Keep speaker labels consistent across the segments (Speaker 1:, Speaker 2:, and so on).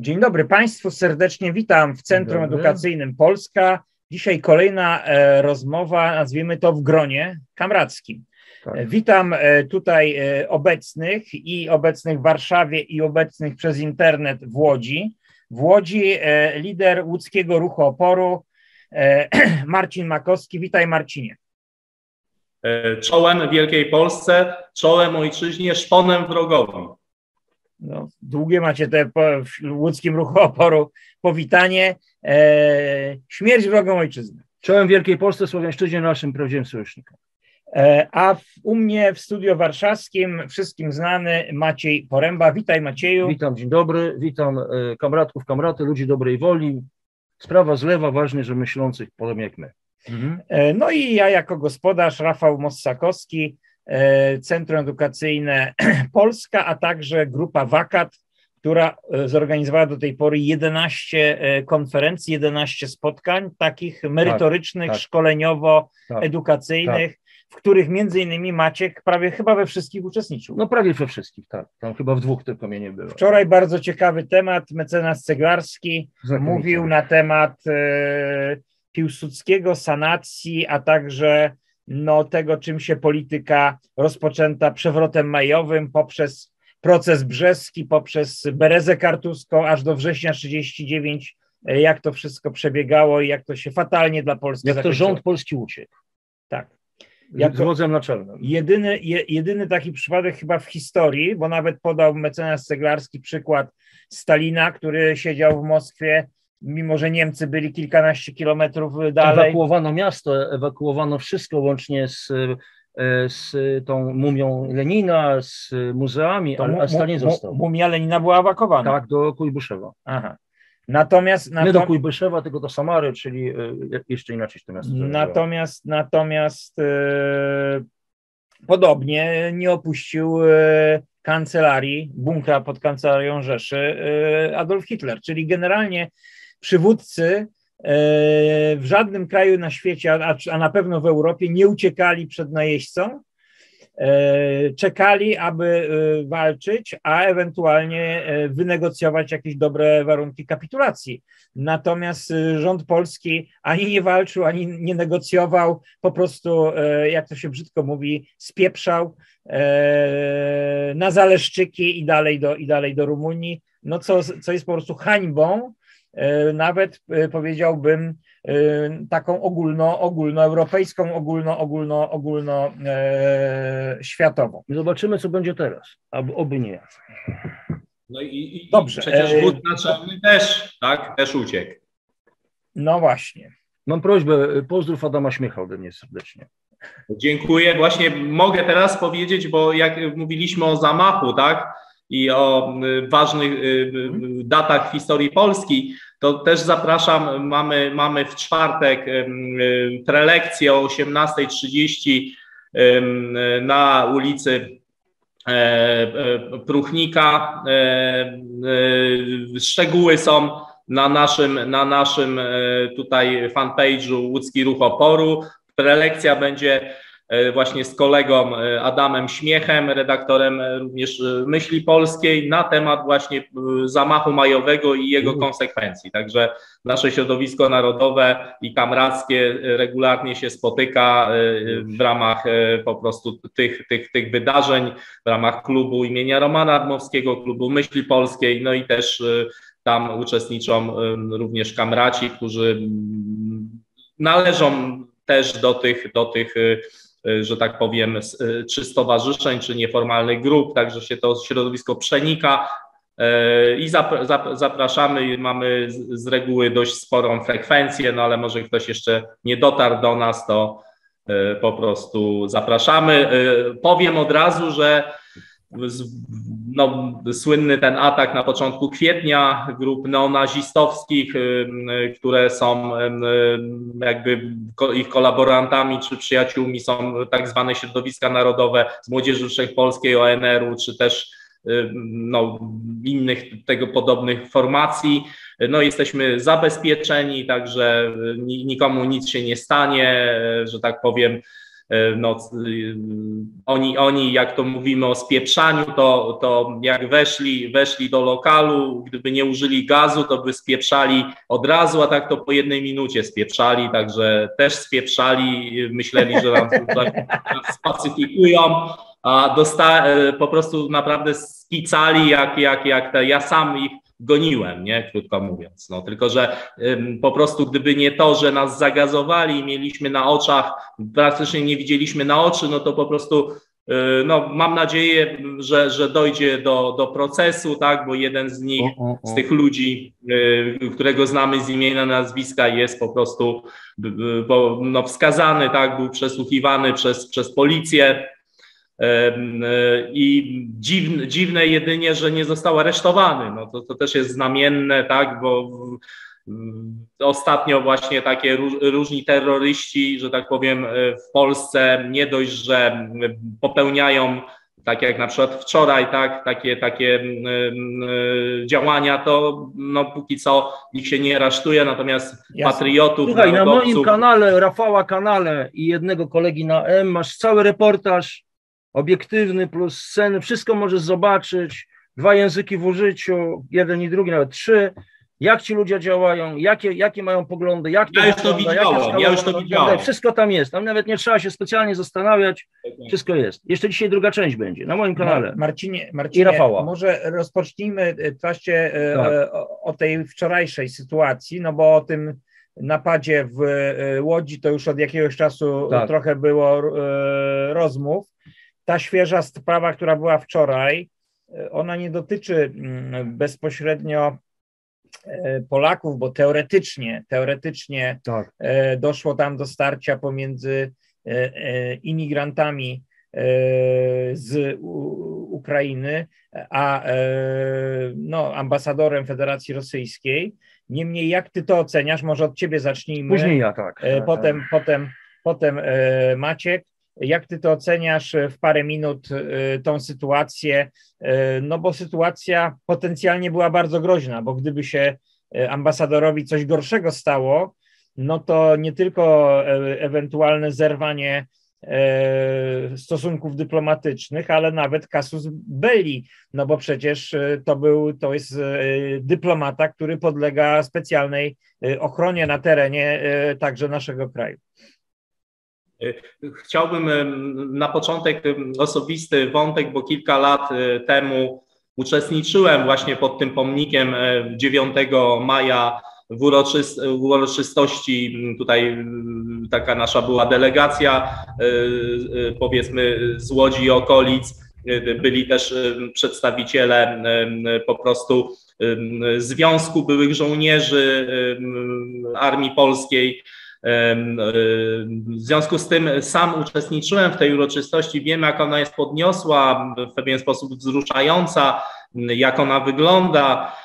Speaker 1: Dzień dobry Państwu, serdecznie witam w Centrum Edukacyjnym Polska. Dzisiaj kolejna e, rozmowa, nazwijmy to w gronie kamrackim. Tak. E, witam e, tutaj obecnych i obecnych w Warszawie i obecnych przez internet w Łodzi. W Łodzi lider łódzkiego ruchu oporu Marcin Makowski. Witaj Marcinie.
Speaker 2: Czołem Wielkiej Polsce, czołem ojczyźnie, szponem wrogowi.
Speaker 1: No, długie macie te po, w łódzkim ruchu oporu powitanie. E, śmierć wrogą ojczyzny.
Speaker 3: Czołem Wielkiej Polsce, Słowiańszczyźnie, naszym prawdziwym sojusznikom.
Speaker 1: E, a w, u mnie w studio warszawskim wszystkim znany Maciej Poręba. Witaj Macieju.
Speaker 3: Witam, dzień dobry. Witam e, kamratków, kamraty, ludzi dobrej woli. Sprawa zlewa, ważnie, że myślących podobnie jak my.
Speaker 1: Mhm. E, no i ja jako gospodarz Rafał Mossakowski Centrum Edukacyjne Polska, a także grupa Wakat, która e, zorganizowała do tej pory 11 e, konferencji, 11 spotkań takich merytorycznych, tak, tak, szkoleniowo-edukacyjnych, tak, w których między innymi Maciek prawie chyba we wszystkich uczestniczył.
Speaker 3: No prawie we wszystkich, tak. Tam chyba w dwóch tylko mnie nie było.
Speaker 1: Wczoraj bardzo ciekawy temat, mecenas Ceglarski mówił na temat e, Piłsudskiego, sanacji, a także no, tego, czym się polityka rozpoczęta przewrotem majowym poprzez proces brzeski, poprzez Berezę Kartuską aż do września 39, e, jak to wszystko przebiegało i jak to się fatalnie dla Polski
Speaker 3: Jak zakończyło. to rząd polski uciekł.
Speaker 1: Tak.
Speaker 3: Jak z wodzem naczelnym.
Speaker 1: Jedyny, je, jedyny taki przypadek chyba w historii, bo nawet podał mecenas Ceglarski przykład Stalina, który siedział w Moskwie mimo że Niemcy byli kilkanaście kilometrów dalej.
Speaker 3: Ewakuowano miasto, ewakuowano wszystko łącznie z, e, z tą mumią Lenina, z muzeami, to a, a Stalin został.
Speaker 1: Mumia Lenina była ewakuowana?
Speaker 3: Tak, do Kujbyszewa. Aha.
Speaker 1: Natomiast,
Speaker 3: Nie do Kujbyszewa, tylko do Samary, czyli e, jeszcze inaczej to miasto.
Speaker 1: Natomiast, natomiast e, podobnie nie opuścił e, kancelarii, bunkra pod kancelarią Rzeszy e, Adolf Hitler, czyli generalnie przywódcy e, w żadnym kraju na świecie, a, na pewno w Europie, nie uciekali przed najeźdźcą, e, czekali, aby e, walczyć, a ewentualnie wynegocjować jakieś dobre warunki kapitulacji. Natomiast rząd polski ani nie walczył, ani nie negocjował, po prostu, jak to się brzydko mówi, spieprzał na zaleszczyki i dalej do, i dalej do Rumunii, no co, co jest po prostu hańbą nawet e, powiedziałbym e, taką ogólno, ogólnoeuropejską, ogólno, ogólno, ogólno światową.
Speaker 3: Zobaczymy, co będzie teraz, oby nie.
Speaker 2: No i, i Dobrze. przecież wód naczelny też, tak, też uciekł.
Speaker 1: No właśnie.
Speaker 3: Mam prośbę, pozdrów Adama Śmiecha ode mnie serdecznie.
Speaker 2: Dziękuję. Właśnie mogę teraz powiedzieć, bo jak mówiliśmy o zamachu, tak, i o y, ważnych y, y, datach w historii Polski, to też zapraszam, mamy, mamy w czwartek prelekcję o 18.30 na ulicy e, e, Pruchnika. E, szczegóły są na naszym, na naszym tutaj fanpage'u Łódzki Ruch Oporu. Prelekcja będzie właśnie z kolegą e, Adamem Śmiechem, redaktorem e, również Myśli Polskiej, na temat właśnie zamachu majowego i jego mhm. konsekwencji. Także nasze środowisko narodowe i kamrackie regularnie się spotyka w ramach po prostu tych, tych, tych wydarzeń, w ramach klubu imienia Romana Admowskiego, klubu Myśli Polskiej, no i też tam uczestniczą również kamraci, którzy należą też do tych, do tych że tak powiem, y, czy stowarzyszeń, czy nieformalnych grup, także się to środowisko przenika y, i zapraszamy. Mamy z reguły dość sporą frekwencję, no ale może ktoś jeszcze nie dotarł do nas, to po prostu zapraszamy. Powiem od razu, że no, słynny ten atak na początku kwietnia grup neonazistowskich, y, y, które są y, jakby ich kolaborantami czy przyjaciółmi są tak zwane środowiska narodowe z Młodzieży Wszechpolskiej, ONR-u, czy też no, innych tego podobnych formacji. No, jesteśmy zabezpieczeni, także nikomu nic się nie stanie, że tak powiem no, oni, oni, jak to mówimy o spieprzaniu, to, to jak weszli, weszli do lokalu, gdyby nie użyli gazu, to by spieprzali od razu, a tak to po jednej minucie spieprzali, także też spieprzali, myśleli, że nam spacyfikują, a dosta, po prostu naprawdę skicali, jak, jak, jak te, ja sam ich goniłem, nie? krótko mówiąc. No, tylko, że ym, po prostu gdyby nie to, że nas zagazowali i mieliśmy na oczach, praktycznie nie widzieliśmy na oczy, no to po prostu yy, no, mam nadzieję, że, że dojdzie do, do procesu, tak, bo jeden z nich, o, o, o. z tych ludzi, yy, którego znamy z imienia, nazwiska jest po prostu yy, bo, no, wskazany, tak, był przesłuchiwany przez, przez policję, E, I dziwne, dziwne jedynie, że nie został aresztowany. No to, to też jest znamienne, tak, bo ostatnio właśnie takie różni terroryści, że tak powiem, e, w Polsce nie dość, że popełniają tak jak na przykład wczoraj, tak, takie, takie y, działania, to no, póki co nikt się nie rasztuje, natomiast Jasne. patriotów.
Speaker 3: Słuchaj, na moim kanale, Rafała kanale i jednego kolegi na M masz cały reportaż obiektywny plus sceny, wszystko możesz zobaczyć, dwa języki w użyciu, jeden i drugi, nawet trzy, jak ci ludzie działają, jakie, jakie mają poglądy, jak
Speaker 2: to Ja już to widziałem, ja już to widziałem.
Speaker 3: Wszystko tam jest, tam nawet nie trzeba się specjalnie zastanawiać, wszystko jest. Jeszcze dzisiaj druga część będzie na moim kanale.
Speaker 1: Marcinie, Marcinie I Rafała. może rozpocznijmy właśnie e, tak. o, o tej wczorajszej sytuacji, no bo o tym napadzie w e, Łodzi to już od jakiegoś czasu tak. trochę było e, rozmów ta świeża sprawa, która była wczoraj, e, ona nie dotyczy mm, bezpośrednio e, Polaków, bo teoretycznie, teoretycznie tak. E, doszło tam do starcia pomiędzy imigrantami z Ukrainy, a no, ambasadorem Federacji Rosyjskiej. Niemniej, jak ty to oceniasz? Może od ciebie zacznijmy.
Speaker 3: Później ja, tak.
Speaker 1: Potem, potem, potem Maciek. Jak ty to oceniasz w parę minut y, tą sytuację? Y, no bo sytuacja potencjalnie była bardzo groźna, bo gdyby się ambasadorowi coś gorszego stało, no to nie tylko e, ewentualne zerwanie e, stosunków dyplomatycznych, ale nawet kasus belli, no bo przecież to był, to jest dyplomata, który podlega specjalnej ochronie na terenie także naszego kraju.
Speaker 2: Chciałbym na początek osobisty wątek, bo kilka lat e, temu uczestniczyłem właśnie pod tym pomnikiem 9 e, maja w, uroczyst, w uroczystości. Tutaj taka nasza była delegacja, e, powiedzmy z Łodzi i okolic. Byli też przedstawiciele po prostu Związku Byłych Żołnierzy Armii Polskiej. W związku z tym sam uczestniczyłem w tej uroczystości, wiem jak ona jest podniosła, w pewien sposób wzruszająca, jak ona wygląda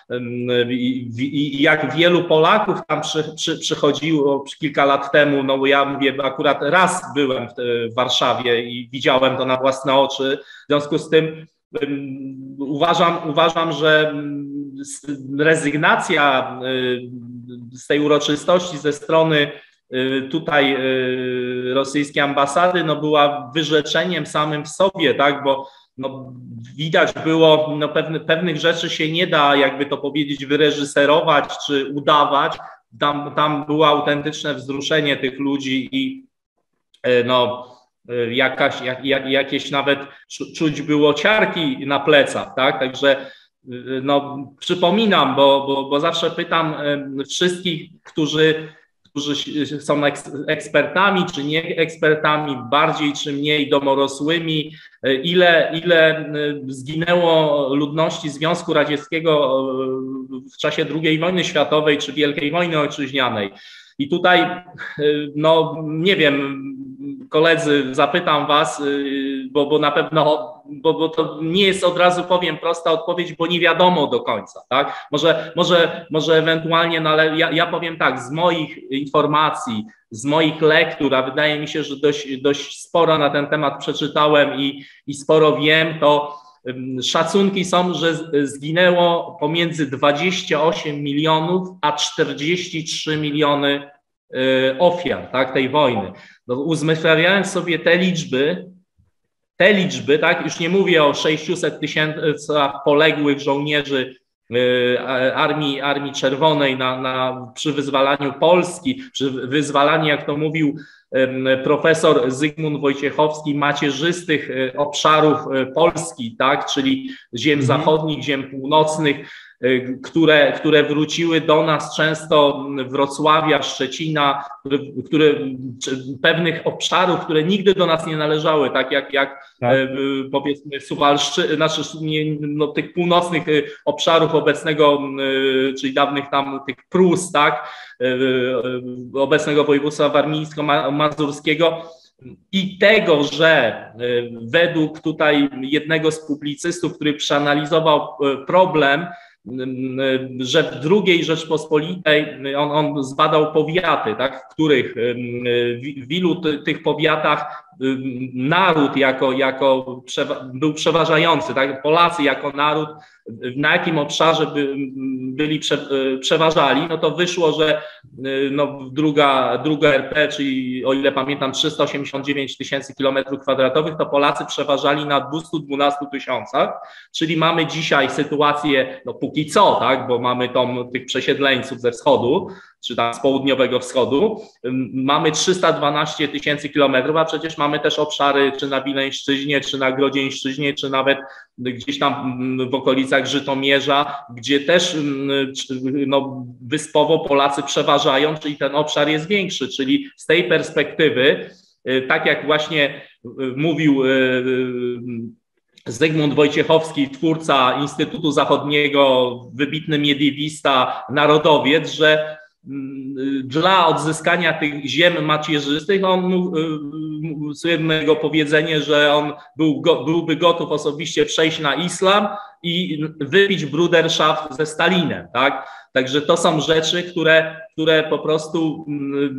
Speaker 2: i, jak wielu Polaków tam przy, przy, przychodziło kilka lat temu. No ja mówię, akurat raz byłem w, w Warszawie i widziałem to na własne oczy. W związku z tym uważam, uważam że rezygnacja z tej uroczystości ze strony tutaj y, rosyjskiej ambasady no była wyrzeczeniem samym w sobie, tak, bo no, widać było, no, pewne, pewnych rzeczy się nie da, jakby to powiedzieć, wyreżyserować czy udawać. Tam, tam było autentyczne wzruszenie tych ludzi i y, no, jakaś, jak, jak, jakieś nawet czuć było ciarki na plecach, tak, także no, przypominam, bo, bo, bo zawsze pytam wszystkich, którzy którzy są ekspertami czy nie ekspertami, bardziej czy mniej domorosłymi, ile, ile zginęło ludności Związku Radzieckiego w czasie II wojny światowej czy Wielkiej Wojny Ojczyźnianej. I tutaj, no nie wiem, koledzy, zapytam Was, bo, bo na pewno, bo, bo to nie jest od razu powiem prosta odpowiedź, bo nie wiadomo do końca, tak? Może, może, może ewentualnie, no ale ja, ja powiem tak, z moich informacji, z moich lektur, a wydaje mi się, że dość, dość sporo na ten temat przeczytałem i, i sporo wiem, to Szacunki są, że zginęło pomiędzy 28 milionów a 43 miliony ofiar tak, tej wojny. No, uzmysławiając sobie te liczby, te liczby, tak, już nie mówię o 600 tysiącach poległych żołnierzy Armii, Armii Czerwonej na, na, przy wyzwalaniu Polski, przy wyzwalaniu, jak to mówił profesor Zygmunt Wojciechowski, macierzystych obszarów Polski, tak, czyli ziem mhm. zachodnich, ziem północnych, Y, które, które wróciły do nas często Wrocławia, Szczecina, które, które pewnych obszarów, które nigdy do nas nie należały, tak jak, jak tak. Y, powiedzmy Suwalszczy, znaczy nie, no, tych północnych y, obszarów obecnego, czyli dawnych tam tych Prus, tak, obecnego województwa warmińsko-mazurskiego, i tego, że według tutaj jednego z publicystów, który przeanalizował problem, że w II Rzeczpospolitej on, on zbadał powiaty, tak, w których w ilu tych powiatach naród jako, jako był przeważający, tak, Polacy jako naród, na jakim obszarze by, byli prze, przeważali, no to wyszło, że no, druga, druga RP, czyli o ile pamiętam 389 tysięcy kilometrów kwadratowych, to Polacy przeważali na 212 tysiącach, czyli mamy dzisiaj sytuację, no póki co, tak, bo mamy tą, tych przesiedleńców ze wschodu, czy tam z południowego wschodu, mamy 312 tysięcy kilometrów, a przecież mamy też obszary czy na Wileńszczyźnie, czy na Grodzieńszczyźnie, czy nawet gdzieś tam w okolicach Żytomierza, gdzie też no, wyspowo Polacy przeważają, czyli ten obszar jest większy, czyli z tej perspektywy, y, tak jak właśnie y, mówił y, Zygmunt Wojciechowski, twórca Instytutu Zachodniego, wybitny mediewista, narodowiec, że dla odzyskania tych ziem macierzystych on y, słynnego powiedzenie, że on był, byłby gotów osobiście przejść na islam i wypić bruderschaft ze Stalinem, tak? Także to są rzeczy, które, które po prostu,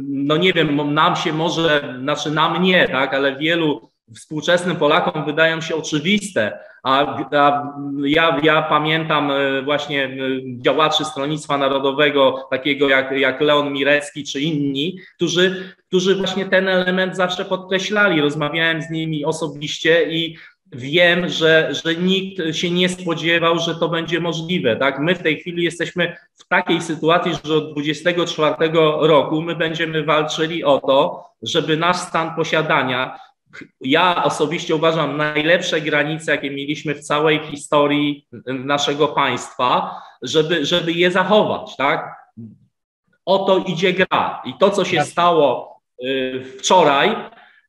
Speaker 2: no nie wiem, nam się może, znaczy nam nie, tak, ale wielu współczesnym Polakom wydają się oczywiste, a, a ja, ja, pamiętam e, właśnie e, działaczy Stronnictwa Narodowego, takiego jak, jak Leon Mirecki czy inni, którzy, którzy właśnie ten element zawsze podkreślali. Rozmawiałem z nimi osobiście i wiem, że, że nikt się nie spodziewał, że to będzie możliwe. Tak? My w tej chwili jesteśmy w takiej sytuacji, że od 24 roku my będziemy walczyli o to, żeby nasz stan posiadania ja osobiście uważam najlepsze granice, jakie mieliśmy w całej historii naszego państwa, żeby, żeby je zachować, tak? O to idzie gra. I to, co się stało y, wczoraj,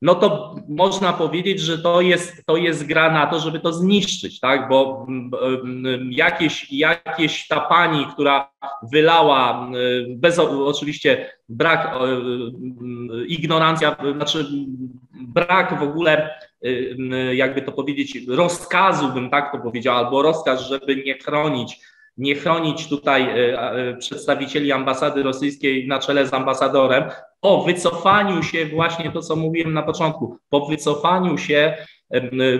Speaker 2: no to można powiedzieć, że to jest, to jest gra na to, żeby to zniszczyć, tak? Bo mm, mm, jakieś, jakieś ta pani, która wylała, y, bez oczywiście brak, y, ignorancja, znaczy brak w ogóle, y, jakby to powiedzieć, rozkazu, bym tak to powiedział, albo rozkaz, żeby nie chronić nie chronić tutaj przedstawicieli ambasady rosyjskiej na czele z ambasadorem, po wycofaniu się, właśnie to, co mówiłem na początku, po wycofaniu się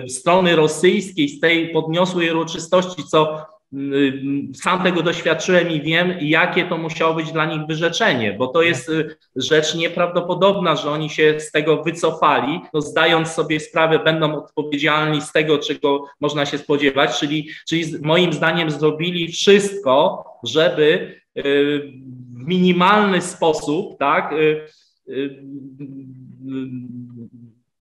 Speaker 2: strony rosyjskiej z tej podniosłej uroczystości, co sam tego doświadczyłem i wiem, jakie to musiało być dla nich wyrzeczenie, bo to jest y, rzecz nieprawdopodobna, że oni się z tego wycofali, no zdając sobie sprawę, będą odpowiedzialni z tego, czego można się spodziewać, czyli, czyli moim zdaniem zrobili wszystko, żeby y, w minimalny sposób, tak, y, y,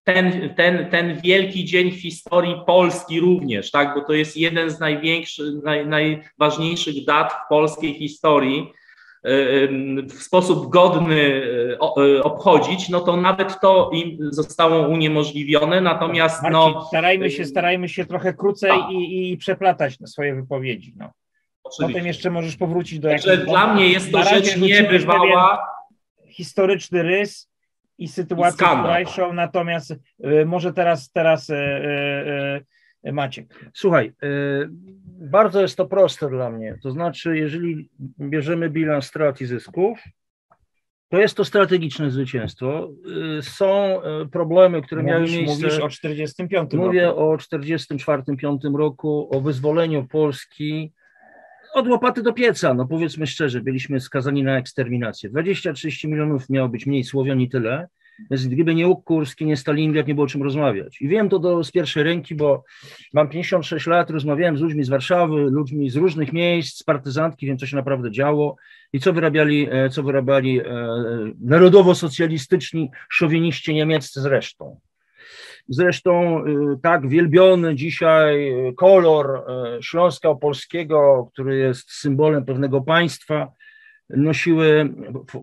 Speaker 2: ten, ten, ten wielki dzień w historii Polski również, tak, bo to jest jeden z największych, naj, najważniejszych dat w polskiej historii, w sposób godny obchodzić, no to nawet to im zostało uniemożliwione, natomiast Marcin, no...
Speaker 1: Starajmy się, starajmy się trochę krócej i, i przeplatać swoje wypowiedzi, no. Oczywiście. Potem jeszcze możesz powrócić do
Speaker 2: Także dla mnie jest to rzecz niebywała.
Speaker 1: Historyczny rys i sytuację wczorajszą, natomiast y, może teraz, teraz y, y, Maciek.
Speaker 3: Słuchaj, bardzo jest to proste dla mnie. To znaczy, jeżeli bierzemy bilans strat i zysków, to jest to strategiczne zwycięstwo. Są problemy, które mówisz, miały miejsce.
Speaker 1: Mówisz o 45
Speaker 3: Mówię roku. o 44-5 roku, o wyzwoleniu Polski od łopaty do pieca, no powiedzmy szczerze, byliśmy skazani na eksterminację. 20-30 milionów miało być mniej Słowian i tyle, więc gdyby nie Łuk Kurski, nie Stalingrad, nie było czym rozmawiać. I wiem to do, z pierwszej ręki, bo mam 56 lat, rozmawiałem z ludźmi z Warszawy, ludźmi z różnych miejsc, z partyzantki, wiem co się naprawdę działo i co wyrabiali, e, co wyrabiali e, narodowo-socjalistyczni szowiniści niemieccy zresztą. Zresztą y, tak wielbiony dzisiaj kolor y, Śląska Opolskiego, który jest symbolem pewnego państwa, nosiły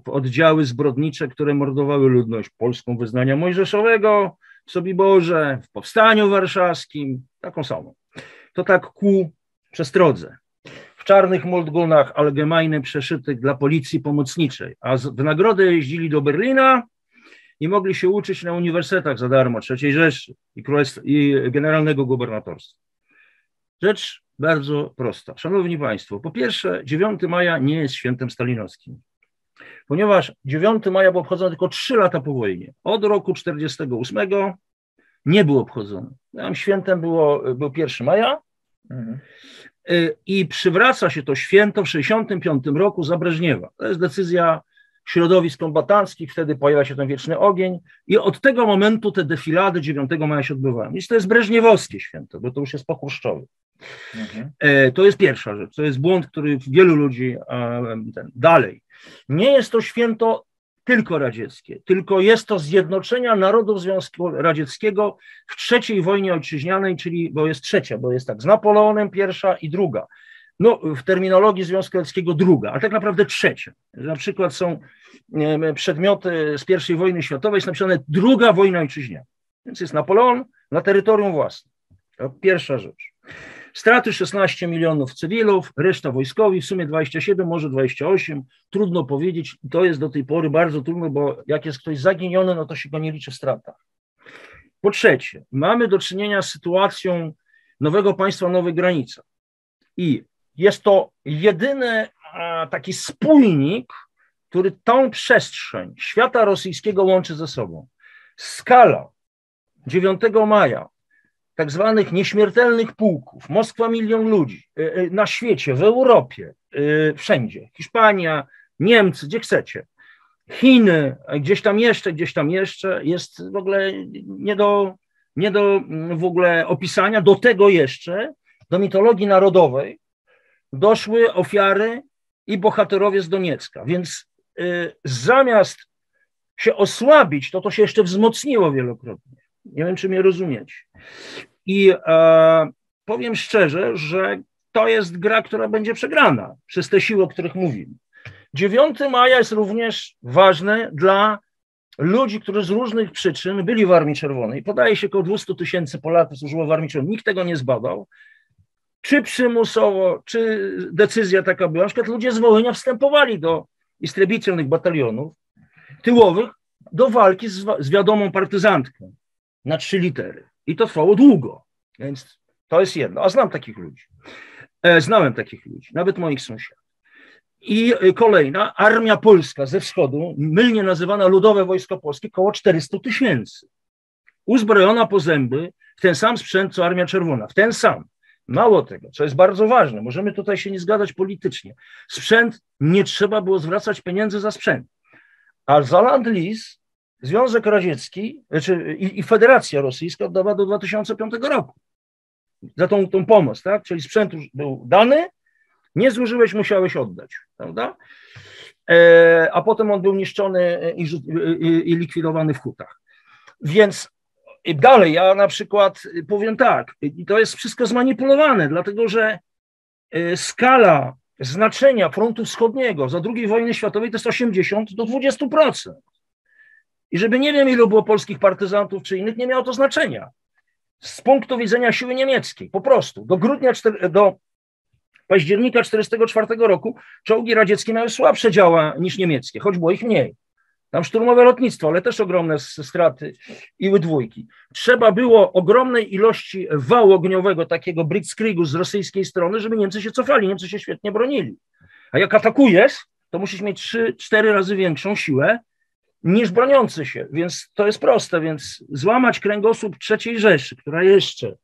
Speaker 3: oddziały zbrodnicze, które mordowały ludność polską wyznania mojżeszowego w Sobiborze, w Powstaniu Warszawskim, taką samą. To tak ku przestrodze. W czarnych moldgunach allgemeine przeszytych dla policji pomocniczej, a w nagrodę jeździli do Berlina, i mogli się uczyć na uniwersytetach za darmo III Rzeszy i, i Generalnego Gubernatorstwa. Rzecz bardzo prosta. Szanowni Państwo, po pierwsze, 9 maja nie jest świętem stalinowskim, ponieważ 9 maja był obchodzony tylko 3 lata po wojnie. Od roku 48 nie był obchodzony. Tam świętem było, był 1 maja mhm. Y, i przywraca się to święto w 65 roku za Breżniewa. To jest decyzja środowisk kombatanckich, wtedy pojawia się ten wieczny ogień i od tego momentu te defilady 9 maja się odbywają. Więc to jest breżniewowskie święto, bo to już jest pochłuszczowy. Mhm. E, to jest pierwsza rzecz, to jest błąd, który wielu ludzi ten, dalej. Nie jest to święto tylko radzieckie, tylko jest to zjednoczenia narodów Związku Radzieckiego w trzeciej wojnie ojczyźnianej, czyli, bo jest trzecia, bo jest tak, z Napoleonem pierwsza i druga no, w terminologii Związku Radzieckiego druga, a tak naprawdę trzecia. Na przykład są przedmioty z I wojny światowej, jest napisane druga wojna ojczyźniana. Więc jest Napoleon na terytorium własnym. To pierwsza rzecz. Straty 16 milionów cywilów, reszta wojskowi, w sumie 27, może 28. Trudno powiedzieć, to jest do tej pory bardzo trudno, bo jak jest ktoś zaginiony, no to się go nie liczy w stratach. Po trzecie, mamy do czynienia z sytuacją nowego państwa, nowej granicy. I jest to jedyny taki spójnik, który tą przestrzeń świata rosyjskiego łączy ze sobą. Skala 9 maja, tak zwanych nieśmiertelnych pułków, Moskwa milion ludzi, e, e, na świecie, w Europie, e, wszędzie, Hiszpania, Niemcy, gdzie chcecie, Chiny, gdzieś tam jeszcze, gdzieś tam jeszcze, jest w ogóle nie do, nie do mm, w ogóle opisania. Do tego jeszcze, do mitologii narodowej, doszły ofiary i bohaterowie z Doniecka. Więc y, zamiast się osłabić, to to się jeszcze wzmocniło wielokrotnie. Nie wiem, czy mnie rozumiecie. I e, powiem szczerze, że to jest gra, która będzie przegrana przez te siły, o których mówimy. 9 maja jest również ważny dla ludzi, którzy z różnych przyczyn byli w Armii Czerwonej. Podaje się około 200 tysięcy Polaków służyło w Armii Czerwonej. Nikt tego nie zbadał czy przymusowo, czy decyzja taka była. Na przykład ludzie z Wołynia wstępowali do istrebitelnych batalionów tyłowych do walki z, z wiadomą partyzantką na trzy litery. I to trwało długo. Więc to jest jedno. A znam takich ludzi. E, znałem takich ludzi, nawet moich sąsiadów. I e, kolejna, Armia Polska ze wschodu, mylnie nazywana Ludowe Wojsko Polskie, około 400 tysięcy. Uzbrojona po zęby w ten sam sprzęt, co Armia Czerwona, w ten sam. Mało tego, co jest bardzo ważne, możemy tutaj się nie zgadzać politycznie. Sprzęt, nie trzeba było zwracać pieniędzy za sprzęt. A za land lease Związek Radziecki znaczy i, i Federacja Rosyjska oddawała do 2005 roku za tą, tą pomoc, tak? Czyli sprzęt już był dany, nie zużyłeś, musiałeś oddać, prawda? E, a potem on był niszczony i, i, i likwidowany w hutach. Więc dalej, ja na przykład powiem tak, i to jest wszystko zmanipulowane, dlatego że e, skala znaczenia frontu wschodniego za II wojny światowej to jest 80 do 20%. I żeby nie wiem, ilu było polskich partyzantów czy innych, nie miało to znaczenia. Z punktu widzenia siły niemieckiej, po prostu. Do grudnia, do października 1944 roku czołgi radzieckie miały słabsze działa niż niemieckie, choć było ich mniej. Tam szturmowe lotnictwo, ale też ogromne straty i dwójki. Trzeba było ogromnej ilości wału ogniowego, takiego blitzkriegu z rosyjskiej strony, żeby Niemcy się cofali. Niemcy się świetnie bronili. A jak atakujesz, to musisz mieć 3-4 razy większą siłę niż broniący się. Więc to jest proste. Więc złamać kręgosłup III Rzeszy, która jeszcze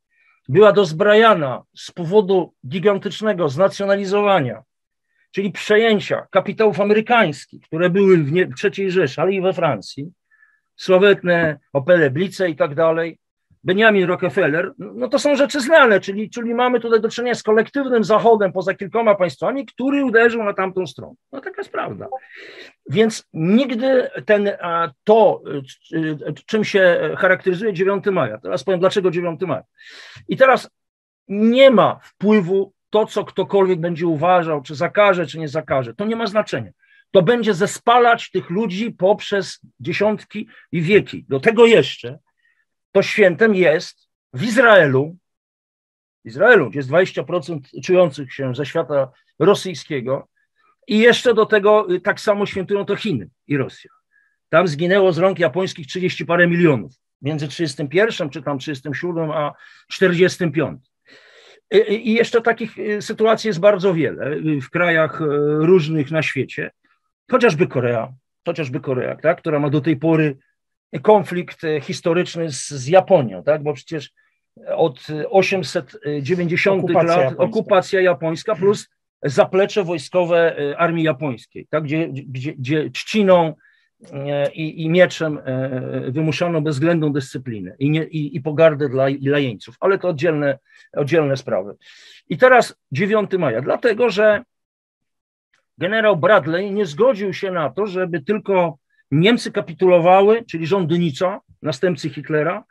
Speaker 3: była dozbrajana z powodu gigantycznego znacjonalizowania, czyli przejęcia kapitałów amerykańskich, które były w, III Rzeszy, ale i we Francji, sławetne Opele Blice i tak dalej, Benjamin Rockefeller, no to są rzeczy znane, czyli, czyli mamy tutaj do czynienia z kolektywnym zachodem poza kilkoma państwami, który uderzył na tamtą stronę. No taka jest prawda. Więc nigdy ten, to, czym się charakteryzuje 9 maja, teraz powiem dlaczego 9 maja. I teraz nie ma wpływu to, co ktokolwiek będzie uważał, czy zakaże, czy nie zakaże. To nie ma znaczenia. To będzie zespalać tych ludzi poprzez dziesiątki i wieki. Do tego jeszcze to świętem jest w Izraelu, Izraelu, gdzie jest 20% czujących się ze świata rosyjskiego, i jeszcze do tego y, tak samo świętują to Chiny i Rosja. Tam zginęło z rąk japońskich 30 parę milionów, między 31 czy tam 37 a 45. I jeszcze takich y, sytuacji jest bardzo wiele w krajach y, różnych na świecie, chociażby Korea, chociażby Korea, tak, która ma do tej pory konflikt historyczny z, z Japonią, tak? bo przecież od 890 okupacja lat japońska. okupacja japońska plus zaplecze wojskowe armii japońskiej, tak? gdzie, gdzie, gdzie trzciną e, i, i mieczem wymuszano bezwzględną dyscyplinę i, nie, i, i pogardę dla, dla jeńców, ale to oddzielne, oddzielne sprawy. I teraz 9 maja, dlatego że generał Bradley nie zgodził się na to, żeby tylko Niemcy kapitulowały, czyli rząd Dynicza, następcy Hitlera,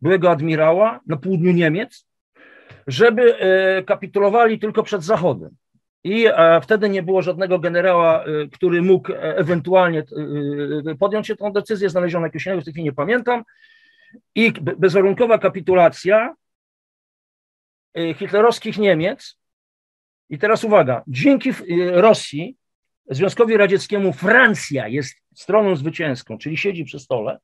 Speaker 3: byłego admirała na południu Niemiec, żeby e, kapitulowali tylko przed Zachodem. I e, wtedy nie było żadnego generała, e, który mógł ewentualnie podjąć się tą decyzję, znaleziono jakiegoś innego, w tej chwili nie pamiętam. I bezwarunkowa kapitulacja hitlerowskich Niemiec. I teraz uwaga, dzięki Rosji Związkowi Radzieckiemu Francja jest stroną zwycięską, czyli siedzi przy stole.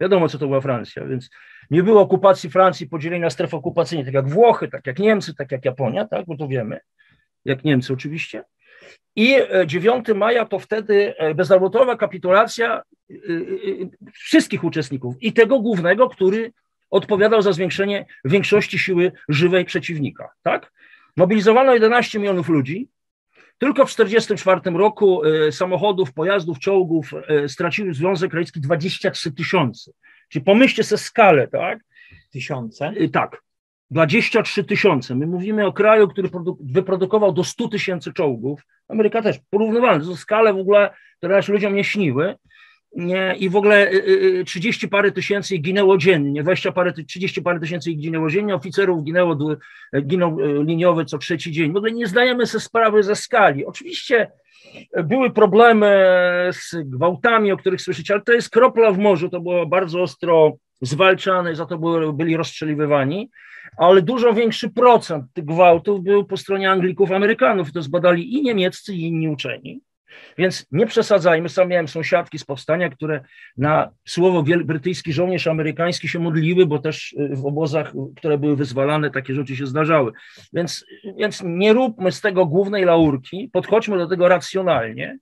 Speaker 3: Wiadomo, co to była Francja, więc nie było okupacji Francji, podzielenia stref okupacyjnych, tak jak Włochy, tak jak Niemcy, tak jak Japonia, tak, bo to wiemy, jak Niemcy oczywiście. I 9 e, maja to wtedy e, bezwarunkowna kapitulacja e, wszystkich uczestników i tego głównego, który odpowiadał za zwiększenie większości siły żywej przeciwnika. Tak? Mobilizowano 11 milionów ludzi, tylko w 1944 roku samochodów, pojazdów, czołgów straciły Związek Radziecki 23 tysiące. Czyli pomyślcie sobie skalę, tak?
Speaker 1: Tysiące?
Speaker 3: Tak. 23 tysiące. My mówimy o kraju, który wyprodukował do 100 tysięcy czołgów. Ameryka też, porównywalne. To skale w ogóle, które się ludziom nie śniły nie, i w ogóle 30 y, y, y, parę tysięcy ginęło dziennie, 20 parę, 30 parę tysięcy ginęło dziennie, oficerów ginęło, ginął liniowy co trzeci dzień. W ogóle nie zdajemy sobie sprawy ze skali. Oczywiście były problemy z gwałtami, o których słyszycie, ale to jest kropla w morzu, to było bardzo ostro zwalczane, za to były, byli rozstrzeliwywani, ale dużo większy procent gwałtów był po stronie Anglików, Amerykanów, to zbadali i niemieccy, i inni uczeni. Więc nie przesadzajmy. Sam miałem sąsiadki z powstania, które na słowo brytyjski żołnierz amerykański się modliły, bo też y, w obozach, które były wyzwalane, takie rzeczy się zdarzały. Więc, więc nie róbmy z tego głównej laurki, podchodźmy do tego racjonalnie.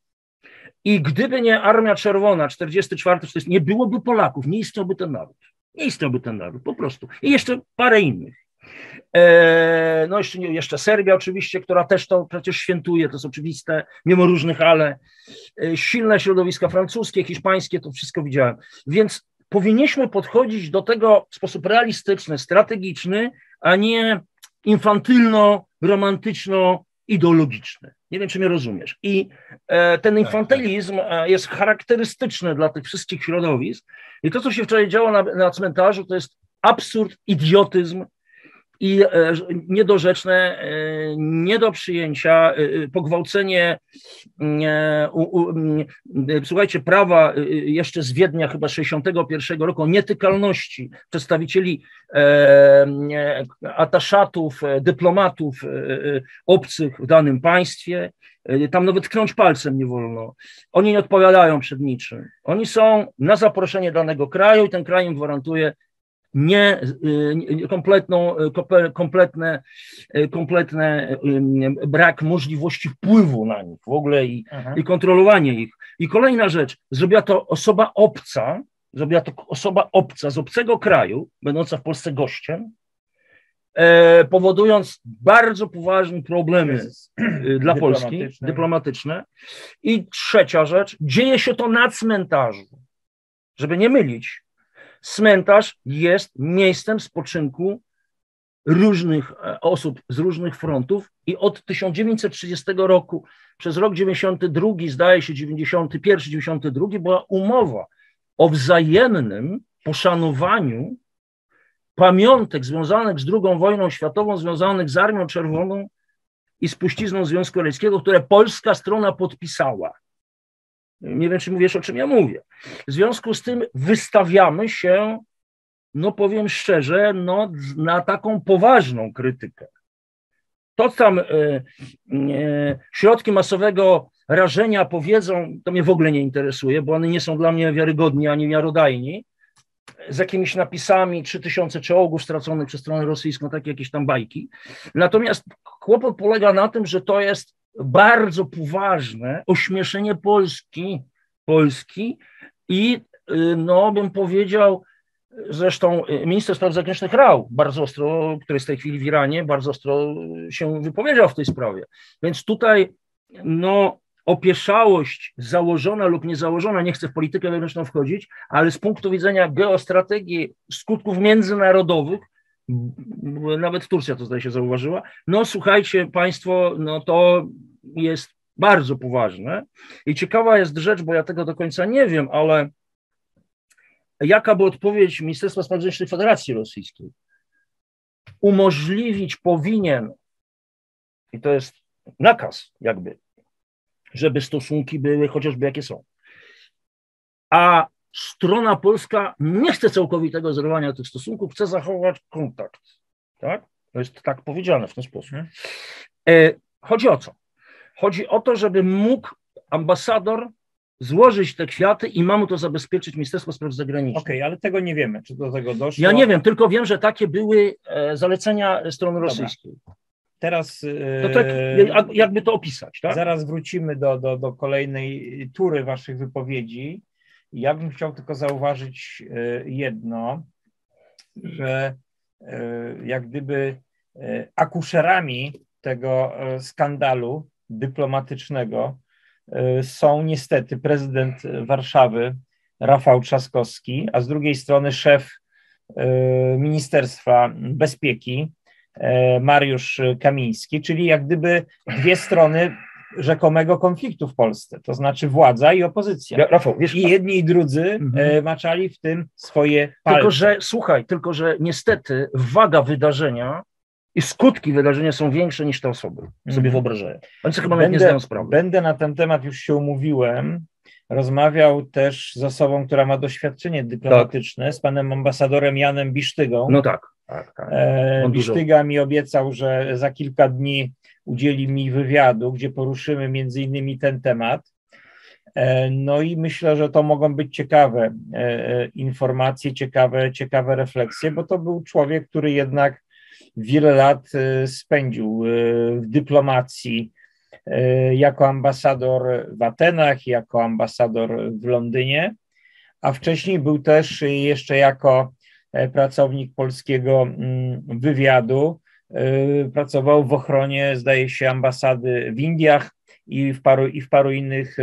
Speaker 3: I gdyby nie Armia Czerwona 44, nie byłoby Polaków, nie istniałby ten naród. Nie istniałby ten naród, po prostu. I jeszcze parę innych. E, no jeszcze, jeszcze Serbia oczywiście, która też to przecież świętuje, to jest oczywiste, mimo różnych ale. E, silne środowiska francuskie, hiszpańskie, to wszystko widziałem. Więc powinniśmy podchodzić do tego w sposób realistyczny, strategiczny, a nie infantylno, romantyczno, ideologiczny. Nie wiem, czy mnie rozumiesz. I e, ten tak, infantylizm jest charakterystyczny dla tych wszystkich środowisk. I to, co się wczoraj działo na, na cmentarzu, to jest absurd, idiotyzm, i e, niedorzeczne, e, nie do przyjęcia, e, pogwałcenie, słuchajcie, prawa jeszcze z Wiednia chyba 61 roku nietykalności przedstawicieli ataszatów, dyplomatów obcych w danym państwie, tam nawet krąć palcem nie wolno. Oni nie odpowiadają przed niczym. Oni są na zaproszenie danego kraju i ten kraj im gwarantuje nie, y, kompletną, y, kompletne, y, kompletne brak możliwości wpływu na nich w ogóle i, i kontrolowanie ich. I kolejna rzecz, zrobiła to osoba obca, zrobiła to osoba obca z obcego kraju, będąca w Polsce gościem, e, powodując bardzo poważne problemy
Speaker 1: Kryzys
Speaker 3: y, dla Polski, dyplomatyczne. I trzecia rzecz, dzieje się to na cmentarzu. Żeby nie mylić, cmentarz jest miejscem spoczynku różnych e, osób z różnych frontów i od 1930 roku przez rok 92, zdaje się 91, 92 była umowa o wzajemnym poszanowaniu pamiątek związanych z II wojną światową, związanych z Armią Czerwoną i spuścizną Związku Radzieckiego, które polska strona podpisała. Nie wiem, czy mówisz, o czym ja mówię. W związku z tym wystawiamy się, no powiem szczerze, no, na taką poważną krytykę. To tam e, e, środki masowego rażenia powiedzą, to mnie w ogóle nie interesuje, bo one nie są dla mnie wiarygodni ani miarodajni, z jakimiś napisami 3000 czołgów straconych przez stronę rosyjską, takie jakieś tam bajki. Natomiast kłopot polega na tym, że to jest bardzo poważne ośmieszenie Polski, Polski i y, no bym powiedział, zresztą y, minister spraw zagranicznych Rał bardzo ostro, który jest w tej chwili w Iranie, bardzo ostro się wypowiedział w tej sprawie. Więc tutaj no opieszałość założona lub niezałożona, nie chcę w politykę wewnętrzną wchodzić, ale z punktu widzenia geostrategii skutków międzynarodowych, nawet Turcja to zdaje się zauważyła, no słuchajcie Państwo, no to jest bardzo poważne i ciekawa jest rzecz, bo ja tego do końca nie wiem, ale jaka by odpowiedź Ministerstwa Spraw Zagranicznych Federacji Rosyjskiej? Umożliwić powinien, i to jest nakaz jakby, żeby stosunki były chociażby jakie są. A strona polska nie chce całkowitego zerwania tych stosunków, chce zachować kontakt. Tak? To jest tak powiedziane w ten sposób. E, chodzi o co? Chodzi o to, żeby mógł ambasador złożyć te kwiaty i ma mu to zabezpieczyć Ministerstwo Spraw Zagranicznych.
Speaker 1: Okej, ale tego nie wiemy, czy do tego doszło.
Speaker 3: Ja nie wiem, tylko wiem, że takie były e, zalecenia strony rosyjskiej.
Speaker 1: Teraz
Speaker 3: To tak,
Speaker 1: e,
Speaker 3: jak- jakby to opisać, tak?
Speaker 1: zaraz wrócimy do, do, do kolejnej tury waszych wypowiedzi. Ja bym chciał tylko zauważyć e, jedno, że jak gdyby akuszerami tego skandalu dyplomatycznego e, są niestety prezydent Warszawy Rafał Trzaskowski, a z drugiej strony szef e, Ministerstwa Bezpieki e, Mariusz Kamiński, czyli jak gdyby dwie strony rzekomego konfliktu w Polsce, to znaczy władza i opozycja.
Speaker 3: Ja, Rafał, wiesz,
Speaker 1: I jedni i drudzy
Speaker 3: Mhm.
Speaker 1: maczali w tym swoje palce.
Speaker 3: Tylko, że słuchaj, tylko, że niestety waga wydarzenia i skutki wydarzenia są większe niż te osoby, sobie
Speaker 1: Mhm.
Speaker 3: wyobrażają. Oni sobie chyba nawet nie zdają sprawy.
Speaker 1: Będę na ten temat, już się umówiłem, rozmawiał też z osobą, która ma doświadczenie dyplomatyczne, z panem ambasadorem Janem Bisztygą.
Speaker 3: No tak, tak, tak.
Speaker 1: E,
Speaker 3: on dużo-
Speaker 1: Bisztyga mi obiecał, że za kilka dni udzieli mi wywiadu, gdzie poruszymy między innymi ten temat. E, No i myślę, że to mogą być ciekawe e, e, informacje, ciekawe, ciekawe refleksje, bo to był człowiek, który jednak wiele lat e, spędził e, w dyplomacji e, jako ambasador w Atenach, jako ambasador w Londynie, a wcześniej był też jeszcze jako pracownik polskiego mm, wywiadu. Pracował w ochronie, zdaje się, ambasady w Indiach i w paru, i w paru innych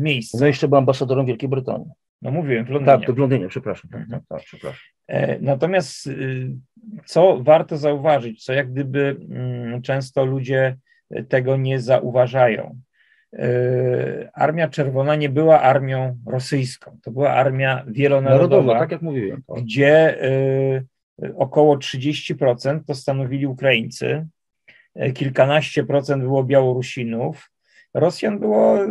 Speaker 1: miejscach.
Speaker 3: No jeszcze był ambasadorem Wielkiej Brytanii.
Speaker 1: No mówiłem, w Londynie.
Speaker 3: Tak, to w Londynie, przepraszam. Tak,
Speaker 1: Mhm.
Speaker 3: tak, tak, przepraszam.
Speaker 1: E, Natomiast y, co warto zauważyć, co jak gdyby mm, często ludzie tego nie zauważają. E, Armia Czerwona nie była armią rosyjską, to była armia wielonarodowa,
Speaker 3: Narodowo, tak jak mówiłem. Tak.
Speaker 1: gdzie około 30% to stanowili Ukraińcy, kilkanaście procent było Białorusinów. Rosjan było y,